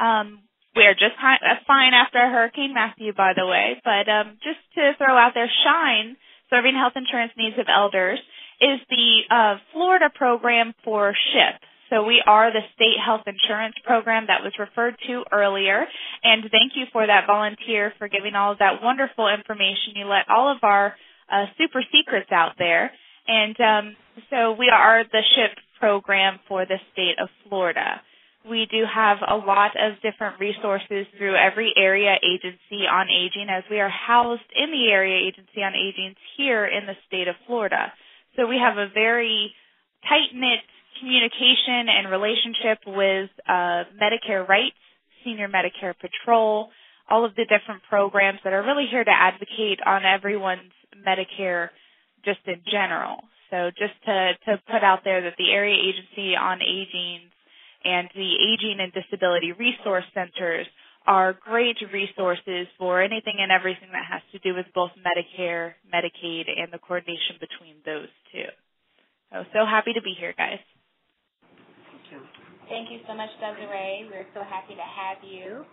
Um, we're just fine after Hurricane Matthew, by the way, but um, just to throw out there, Shine, Serving Health Insurance Needs of Elders, is the uh, Florida program for SHIP. So we are the state health insurance program that was referred to earlier. And thank you for that volunteer for giving all of that wonderful information. You let all of our uh, super secrets out there. And um, so we are the SHIP program for the state of Florida. We do have a lot of different resources through every area agency on aging as we are housed in the area agency on aging here in the state of Florida. So we have a very tight knit communication and relationship with uh, Medicare Rights, Senior Medicare Patrol, all of the different programs that are really here to advocate on everyone's Medicare just in general. So just to, to put out there that the Area Agency on Aging and the Aging and Disability Resource Centers are great resources for anything and everything that has to do with both Medicare, Medicaid, and the coordination between those two. So, so happy to be here, guys. Thank you. Thank you so much, Desiree. We're so happy to have you.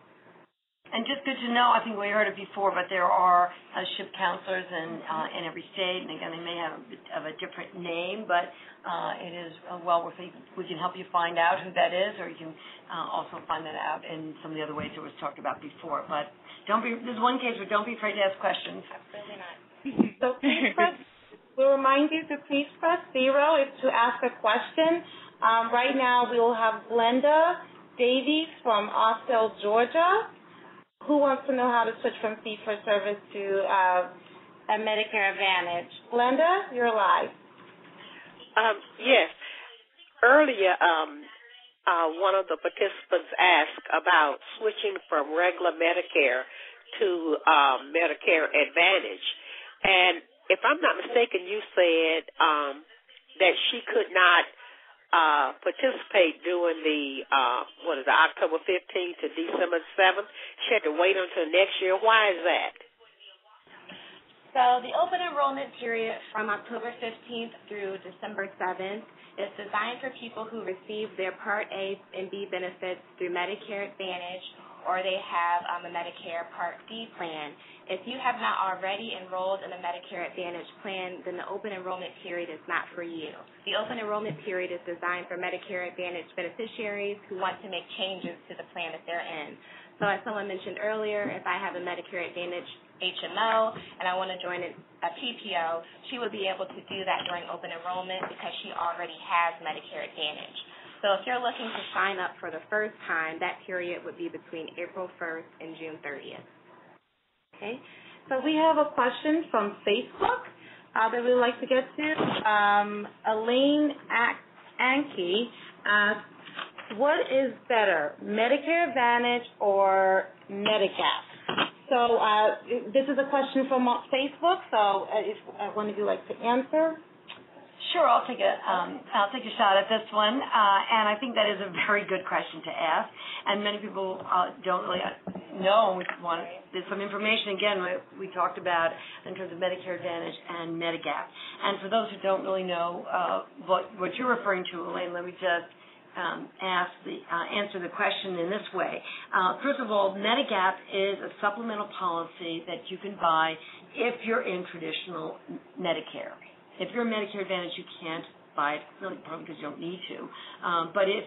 And just good to know, I think we heard it before, but there are uh, SHIP counselors in uh, in every state, and again, they may have a bit of a different name, but uh, it is uh, well worth it. We can help you find out who that is, or you can uh, also find that out in some of the other ways that was talked about before. But don't be. There's one case where don't be afraid to ask questions. Absolutely not. so please press. We'll remind you to please press zero if to ask a question. Um, right now, we will have Glenda Davies from Austell, Georgia who wants to know how to switch from fee for service to uh, a Medicare Advantage? Glenda, you're live. Um, yes. Earlier, um, uh, one of the participants asked about switching from regular Medicare to uh, Medicare Advantage. And if I'm not mistaken, you said um, that she could not uh, participate during the uh, what is it, October 15th to December 7th. She had to wait until next year. Why is that? So the open enrollment period from October 15th through December 7th is designed for people who receive their Part A and B benefits through Medicare Advantage or they have um, a Medicare Part D plan. If you have not already enrolled in a Medicare Advantage plan, then the open enrollment period is not for you. The open enrollment period is designed for Medicare Advantage beneficiaries who want to make changes to the plan that they're in. So as someone mentioned earlier, if I have a Medicare Advantage HMO and I want to join a PPO, she would be able to do that during open enrollment because she already has Medicare Advantage. So if you're looking to sign up for the first time, that period would be between April 1st and June 30th. Okay. So we have a question from Facebook uh, that we'd like to get to. Um, Elaine Anke asks, what is better, Medicare Advantage or Medigap? So uh, this is a question from Facebook. So uh, if uh, one of you like to answer. Sure, I'll take a um, I'll take a shot at this one, uh, and I think that is a very good question to ask. And many people uh, don't really know. Want there's some information again we, we talked about in terms of Medicare Advantage and Medigap. And for those who don't really know uh, what what you're referring to, Elaine, let me just um, ask the uh, answer the question in this way. Uh, first of all, Medigap is a supplemental policy that you can buy if you're in traditional Medicare. If you're Medicare Advantage, you can't buy it, really probably because you don't need to. Um, but if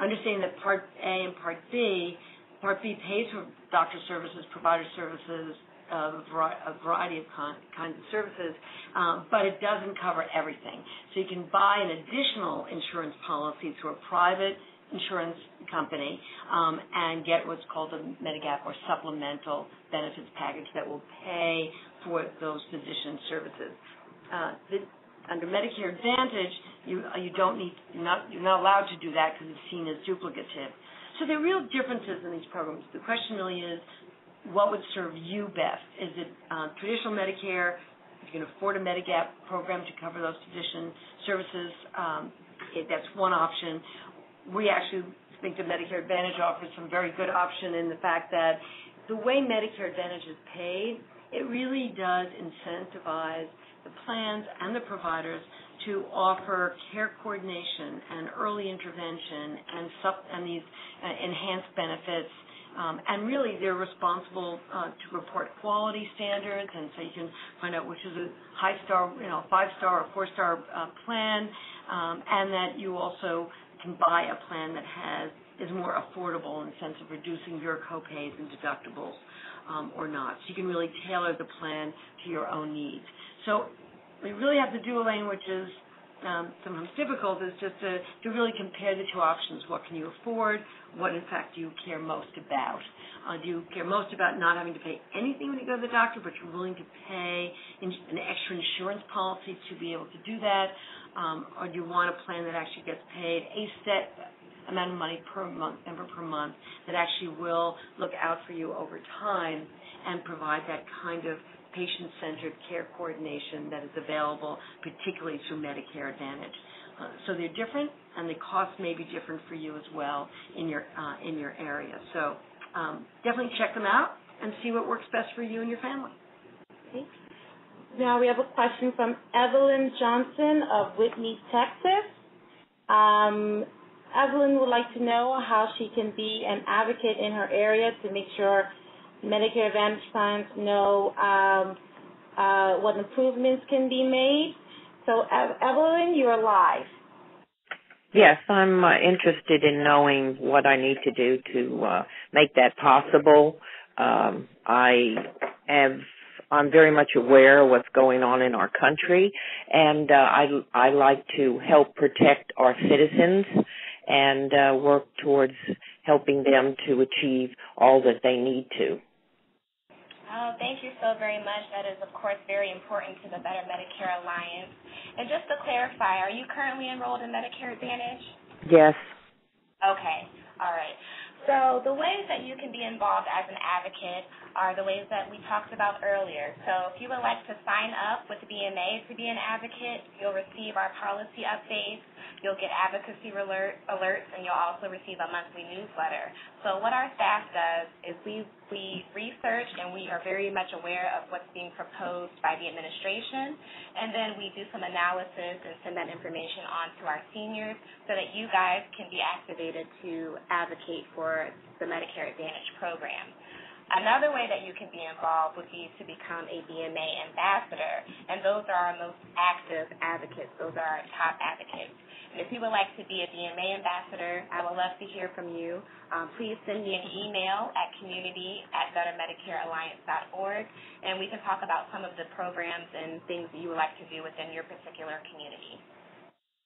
understanding that Part A and Part B, Part B pays for doctor services, provider services, a variety of kinds of services, um, but it doesn't cover everything. So you can buy an additional insurance policy through a private insurance company um, and get what's called a Medigap or supplemental benefits package that will pay for those physician services uh, under Medicare Advantage, you uh, you don't need you're not you're not allowed to do that because it's seen as duplicative. So there are real differences in these programs. The question really is, what would serve you best? Is it uh, traditional Medicare? If you can afford a Medigap program to cover those physician services, um, it, that's one option. We actually think the Medicare Advantage offers some very good option in the fact that the way Medicare Advantage is paid, it really does incentivize the plans and the providers to offer care coordination and early intervention and, sup- and these uh, enhanced benefits. Um, and really, they're responsible uh, to report quality standards, and so you can find out which is a high star, you know, five star or four star uh, plan, um, and that you also can buy a plan that has is more affordable in the sense of reducing your copays and deductibles um, or not. So you can really tailor the plan to your own needs. So we really have to do, Elaine, which is um, sometimes difficult, is just to, to really compare the two options. What can you afford? What, in fact, do you care most about? Uh, do you care most about not having to pay anything when you go to the doctor, but you're willing to pay in, an extra insurance policy to be able to do that? Um, or do you want a plan that actually gets paid a set amount of money per month, member per month, that actually will look out for you over time and provide that kind of patient-centered care coordination that is available, particularly through Medicare Advantage. Uh, so they're different, and the cost may be different for you as well in your uh, in your area. So um, definitely check them out and see what works best for you and your family. Okay. Now we have a question from Evelyn Johnson of Whitney, Texas. Um, Evelyn would like to know how she can be an advocate in her area to make sure Medicare Advantage plans know um, uh, what improvements can be made. So, Evelyn, you're live. Yes, I'm uh, interested in knowing what I need to do to uh, make that possible. Um, I have I'm very much aware of what's going on in our country, and uh, I I like to help protect our citizens and uh, work towards helping them to achieve all that they need to. Oh, thank you so very much. That is, of course, very important to the Better Medicare Alliance. And just to clarify, are you currently enrolled in Medicare Advantage? Yes. Okay. All right. So the ways that you can be involved as an advocate are the ways that we talked about earlier. So if you would like to sign up with the BMA to be an advocate, you'll receive our policy updates, you'll get advocacy alert, alerts, and you'll also receive a monthly newsletter. So what our staff does is we, we research and we are very much aware of what's being proposed by the administration, and then we do some analysis and send that information on to our seniors so that you guys can be activated to advocate for the Medicare Advantage program. Another way that you can be involved would be to become a BMA ambassador, and those are our most active advocates. Those are our top advocates. And if you would like to be a BMA ambassador, I would love to hear from you. Um, please send me an email at community at bettermedicarealliance.org, and we can talk about some of the programs and things that you would like to do within your particular community.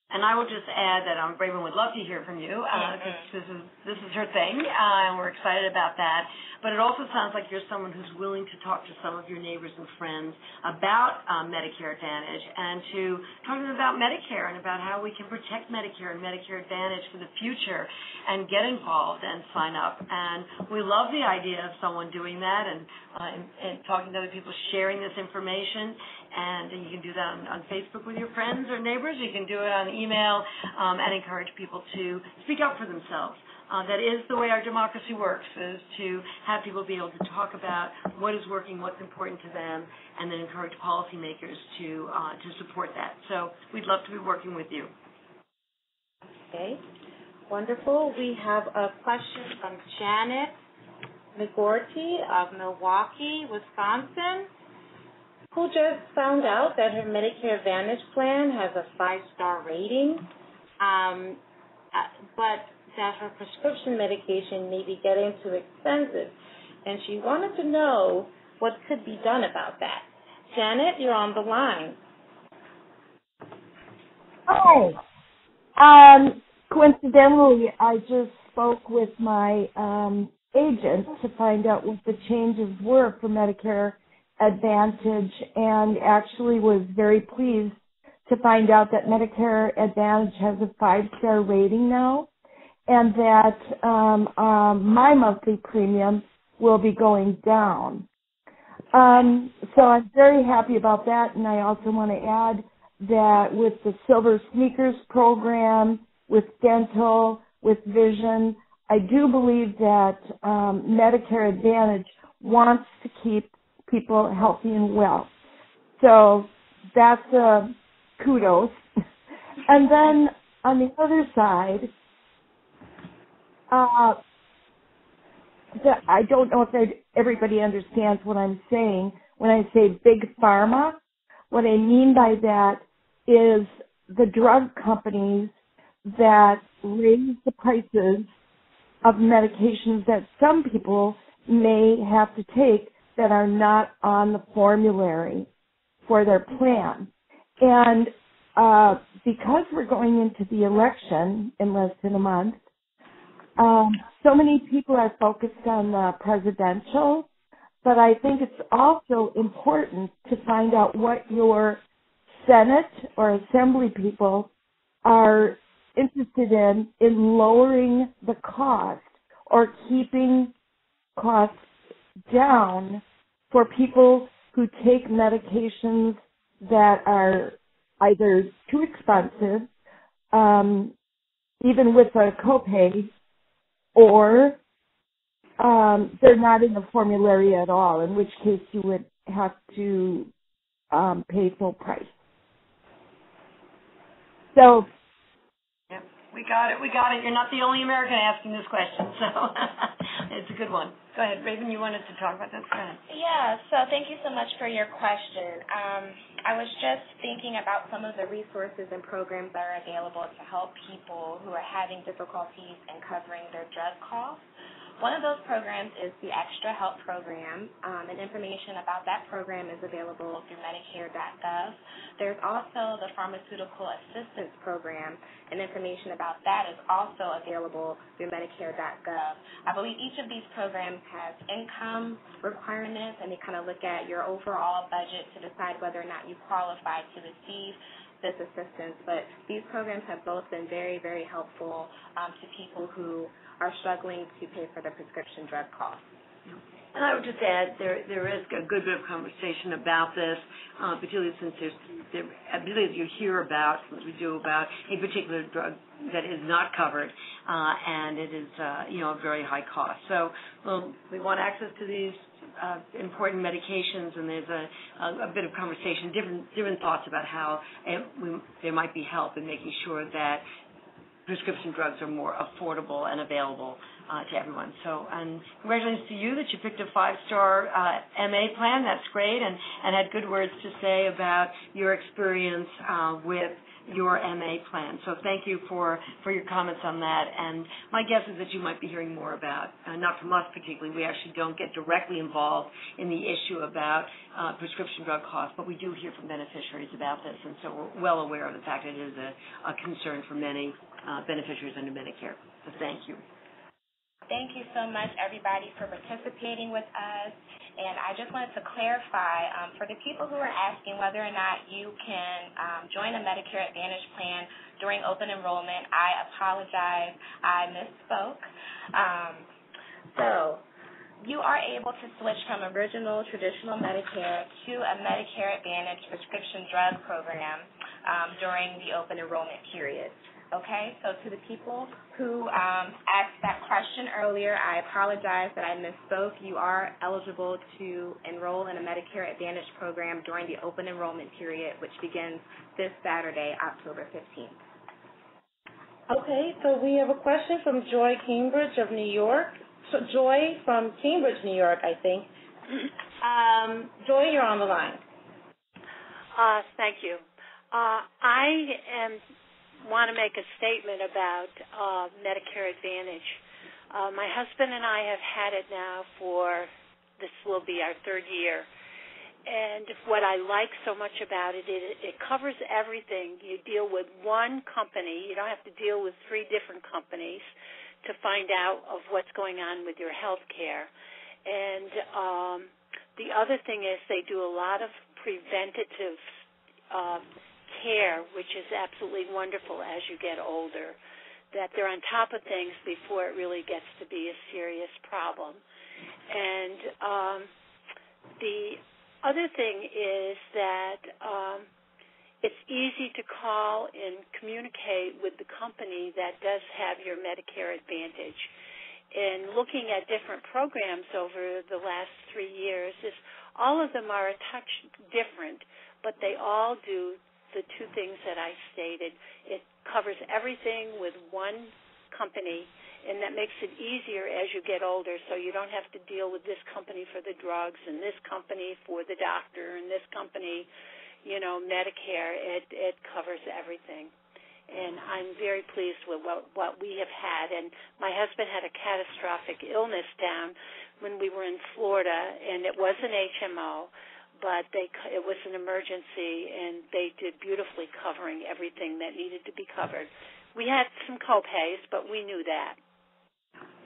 And I will just add that um, Raven would love to hear from you. Uh, mm-hmm. This is this is her thing, uh, and we're excited about that. But it also sounds like you're someone who's willing to talk to some of your neighbors and friends about um, Medicare Advantage and to talk to them about Medicare and about how we can protect Medicare and Medicare Advantage for the future and get involved and sign up. And we love the idea of someone doing that and, uh, and, and talking to other people, sharing this information and you can do that on, on Facebook with your friends or neighbors. You can do it on email um, and encourage people to speak up for themselves. Uh, that is the way our democracy works, is to have people be able to talk about what is working, what's important to them, and then encourage policymakers to uh, to support that. So we'd love to be working with you. Okay, wonderful. We have a question from Janet McGorty of Milwaukee, Wisconsin who just found out that her Medicare Advantage plan has a five star rating, um, uh, but that her prescription medication may be getting too expensive. And she wanted to know what could be done about that. Janet, you're on the line. Hi. Um, coincidentally, I just spoke with my um, agent to find out what the changes were for Medicare Advantage and actually was very pleased to find out that Medicare Advantage has a five star rating now and that um, um, my monthly premium will be going down. Um, so I'm very happy about that, and I also want to add that with the Silver Sneakers program, with dental, with vision, I do believe that um, Medicare Advantage wants to keep people healthy and well. So that's uh, kudos. and then on the other side, uh, I don't know if everybody understands what I'm saying when I say big pharma. What I mean by that is the drug companies that raise the prices of medications that some people may have to take that are not on the formulary for their plan. And uh, because we're going into the election in less than a month, um, so many people are focused on the presidential, but I think it's also important to find out what your Senate or Assembly people are interested in in lowering the cost or keeping costs down for people who take medications that are either too expensive, um, even with a copay, or um, they're not in the formulary at all, in which case you would have to um, pay full price. So we got it. We got it. You're not the only American asking this question, so it's a good one. Go ahead, Raven. You wanted to talk about this. Go ahead. Yeah. So thank you so much for your question. Um, I was just thinking about some of the resources and programs that are available to help people who are having difficulties in covering their drug costs. One of those programs is the Extra Help Program, um, and information about that program is available through Medicare.gov. There's also the Pharmaceutical Assistance Program, and information about that is also available through Medicare.gov. I believe each of these programs has income requirements, and they kind of look at your overall budget to decide whether or not you qualify to receive this assistance. But these programs have both been very, very helpful um, to people who are struggling to pay for their prescription drug costs. And I would just add, there there is a good bit of conversation about this, uh, particularly since there's, there, I believe you hear about, we do, about a particular drug that is not covered, uh, and it is, uh, you know, a very high cost. So well, we want access to these uh, important medications, and there's a, a, a bit of conversation, different different thoughts about how it, we, there might be help in making sure that prescription drugs are more affordable and available uh, to everyone. So, and congratulations to you that you picked a five-star uh, MA plan. That's great, and and had good words to say about your experience uh, with your MA plan. So thank you for for your comments on that. And my guess is that you might be hearing more about, uh, not from us particularly. We actually don't get directly involved in the issue about uh, prescription drug costs, but we do hear from beneficiaries about this, and so we're well aware of the fact that it is a, a concern for many uh, beneficiaries under Medicare. So thank you. Thank you so much, everybody, for participating with us. And I just wanted to clarify um, for the people who are asking whether or not you can um, join a Medicare Advantage plan during open enrollment, I apologize. I misspoke. Um, so you are able to switch from original traditional Medicare to a Medicare Advantage prescription drug program um, during the open enrollment period. Okay, so to the people who um, asked that question earlier, I apologize that I misspoke. You are eligible to enroll in a Medicare Advantage program during the open enrollment period, which begins this Saturday, October 15th. Okay, so we have a question from Joy Cambridge of New York. So Joy from Cambridge, New York, I think. Um, Joy, you're on the line. Uh, thank you. Uh, I am want to make a statement about uh, Medicare Advantage. Uh, my husband and I have had it now for this will be our third year. And what I like so much about it, it it covers everything. You deal with one company. You don't have to deal with three different companies to find out of what's going on with your health care. And um, the other thing is they do a lot of preventative uh, care, which is absolutely wonderful as you get older, that they're on top of things before it really gets to be a serious problem. And um, the other thing is that um, it's easy to call and communicate with the company that does have your Medicare Advantage. And looking at different programs over the last three years, is all of them are a touch different, but they all do the two things that I stated. It covers everything with one company, and that makes it easier as you get older so you don't have to deal with this company for the drugs and this company for the doctor and this company, you know, Medicare. It it covers everything. And I'm very pleased with what what we have had. And my husband had a catastrophic illness down when we were in Florida, and it was an HMO but they it was an emergency and they did beautifully covering everything that needed to be covered. We had some copays, but we knew that.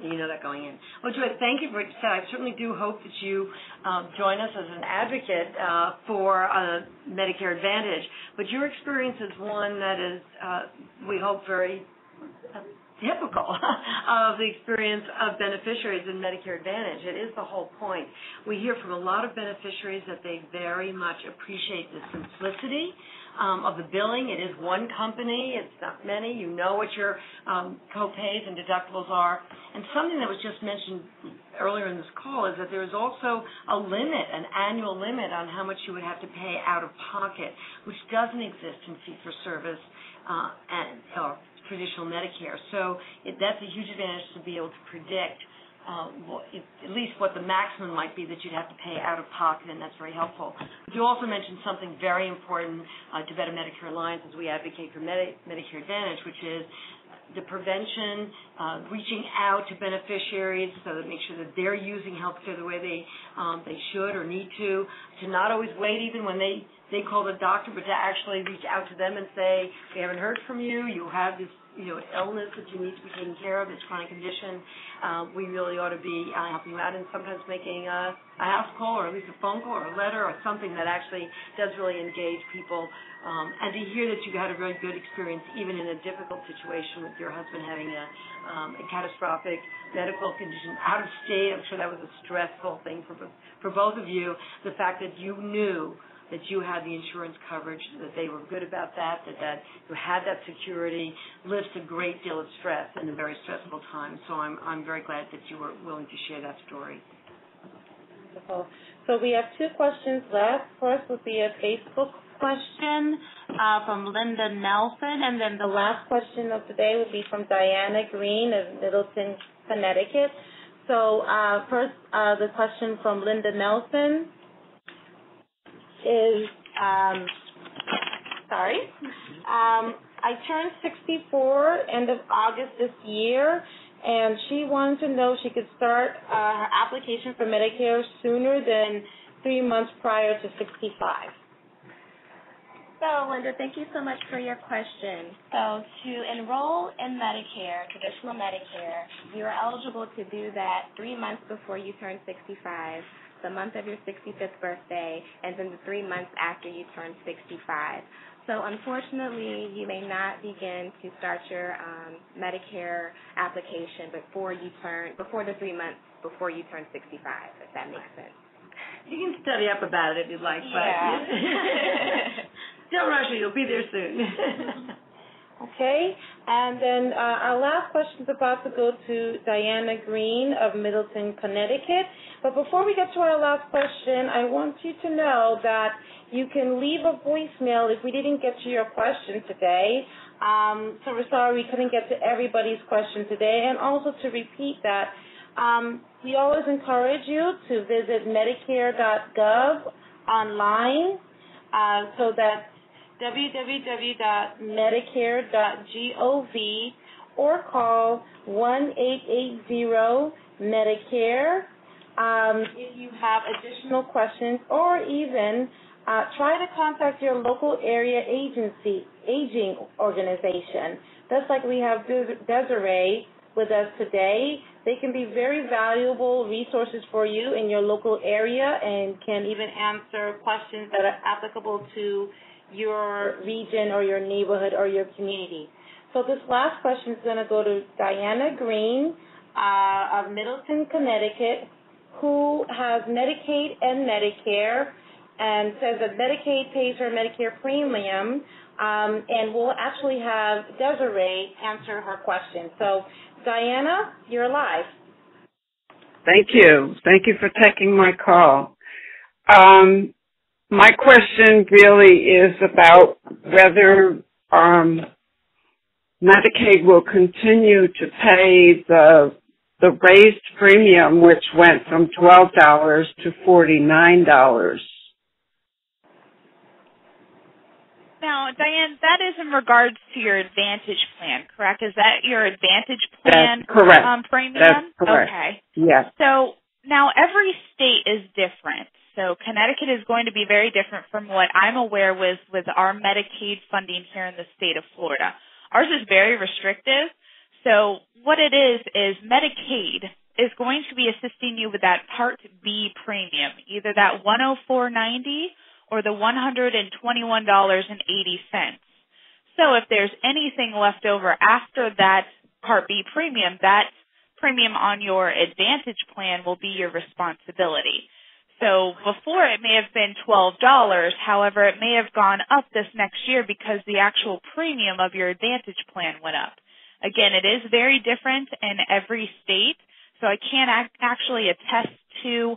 You know that going in. Well, Joy, thank you for what you said. I certainly do hope that you um, join us as an advocate uh, for uh, Medicare Advantage. But your experience is one that is, uh, we hope, very typical of the experience of beneficiaries in Medicare Advantage. It is the whole point. We hear from a lot of beneficiaries that they very much appreciate the simplicity um, of the billing. It is one company. It's not many. You know what your um, co-pays and deductibles are. And something that was just mentioned earlier in this call is that there is also a limit, an annual limit on how much you would have to pay out of pocket, which doesn't exist in fee-for-service uh, and or traditional Medicare. So it, that's a huge advantage to be able to predict uh, at least what the maximum might be that you'd have to pay out of pocket, and that's very helpful. But you also mentioned something very important uh, to Better Medicare Alliance as we advocate for Medi- Medicare Advantage, which is the prevention, uh, reaching out to beneficiaries so that make sure that they're using healthcare the way they um, they should or need to, to not always wait even when they they call the doctor, but to actually reach out to them and say, we haven't heard from you, you have this you know illness that you need to be taken care of, it's chronic condition, um, we really ought to be uh, helping you out and sometimes making a, a house call or at least a phone call or a letter or something that actually does really engage people. Um, and to hear that you had a very good experience even in a difficult situation with your husband having a, um, a catastrophic medical condition out of state, I'm sure that was a stressful thing for for both of you. The fact that you knew that you had the insurance coverage, that they were good about that, that, that you had that security, lifts a great deal of stress in a very stressful time. So I'm, I'm very glad that you were willing to share that story. Wonderful. So we have two questions left. First would be a Facebook question uh, from Linda Nelson, and then the last question of the day would be from Diana Green of Middletown, Connecticut. So uh, first, uh, the question from Linda Nelson is, um, sorry, um, I turned 64 end of August this year, and she wanted to know if she could start uh, her application for Medicare sooner than three months prior to 65. So, Linda, thank you so much for your question. So, to enroll in Medicare, traditional Medicare, you are eligible to do that three months before you turn 65 the month of your 65th birthday, and then the three months after you turn 65. So unfortunately, you may not begin to start your um, Medicare application before you turn before the three months before you turn 65. If that makes sense. You can study up about it if you'd like, yeah. but don't rush it. You'll be there soon. Okay, and then uh, our last question is about to go to Diana Green of Middletown, Connecticut. But before we get to our last question, I want you to know that you can leave a voicemail if we didn't get to your question today. Um, so we're sorry we couldn't get to everybody's question today. And also to repeat that, um, we always encourage you to visit Medicare.gov online uh, so that www.medicare.gov or call 1-880-MEDICARE um, if you have additional questions or even uh, try to contact your local area agency, aging organization. Just like we have Desiree with us today, they can be very valuable resources for you in your local area and can even answer questions that are applicable to your region or your neighborhood or your community. So this last question is going to go to Diana Green uh, of Middletown, Connecticut, who has Medicaid and Medicare and says that Medicaid pays her Medicare premium, um, and we'll actually have Desiree answer her question. So, Diana, you're live. Thank you. Thank you for taking my call. Um, my question really is about whether um, Medicaid will continue to pay the the raised premium, which went from twelve dollars to forty nine dollars. Now, Diane, that is in regards to your Advantage plan, correct? Is that your Advantage plan That's correct. Um, premium? That's correct. Okay. Yes. So now every state is different. So Connecticut is going to be very different from what I'm aware with with our Medicaid funding here in the state of Florida. Ours is very restrictive. So what it is is Medicaid is going to be assisting you with that Part B premium, either that 104.90 or the $121.80. So if there's anything left over after that Part B premium, that premium on your Advantage plan will be your responsibility. So before it may have been $12, however, it may have gone up this next year because the actual premium of your Advantage plan went up. Again, it is very different in every state, so I can't ac- actually attest to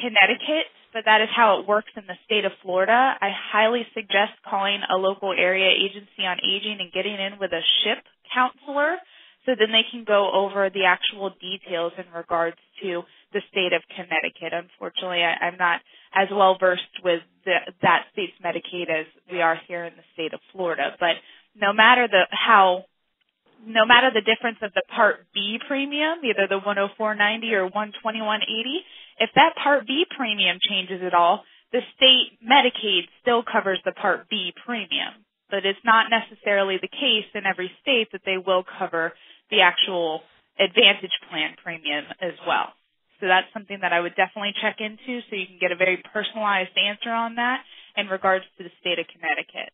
Connecticut, but that is how it works in the state of Florida. I highly suggest calling a local area agency on aging and getting in with a SHIP counselor so then they can go over the actual details in regards to the state of Connecticut. Unfortunately, I, I'm not as well versed with the, that state's Medicaid as we are here in the state of Florida. But no matter the how, no matter the difference of the Part B premium, either the 104.90 or 121.80, if that Part B premium changes at all, the state Medicaid still covers the Part B premium. but it's not necessarily the case in every state that they will cover the actual Advantage plan premium as well. So that's something that I would definitely check into so you can get a very personalized answer on that in regards to the state of Connecticut.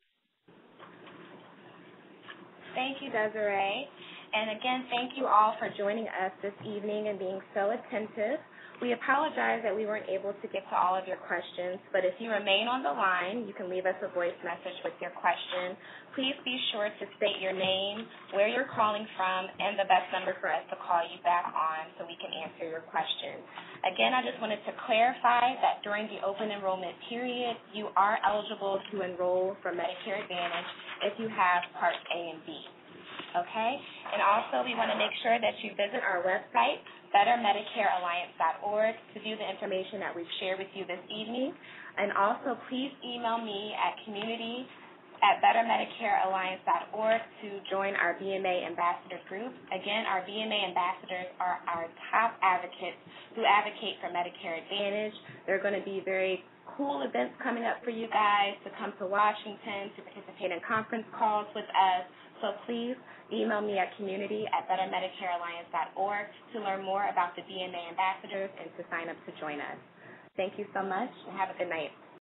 Thank you, Desiree. And again, thank you all for joining us this evening and being so attentive. We apologize that we weren't able to get to all of your questions, but if you remain on the line, you can leave us a voice message with your question. Please be sure to state your name, where you're calling from, and the best number for us to call you back on so we can answer your question. Again, I just wanted to clarify that during the open enrollment period, you are eligible to enroll for Medicare Advantage if you have Part A and B. Okay? And also, we want to make sure that you visit our website, bettermedicarealliance.org to view the information that we've shared with you this evening. And also, please email me at community at bettermedicarealliance.org to join our BMA ambassador group. Again, our BMA ambassadors are our top advocates who advocate for Medicare Advantage. There are going to be very cool events coming up for you guys to come to Washington to participate in conference calls with us. So please email me at community at bettermedicarealliance.org to learn more about the BMA ambassadors and to sign up to join us. Thank you so much and have a good night.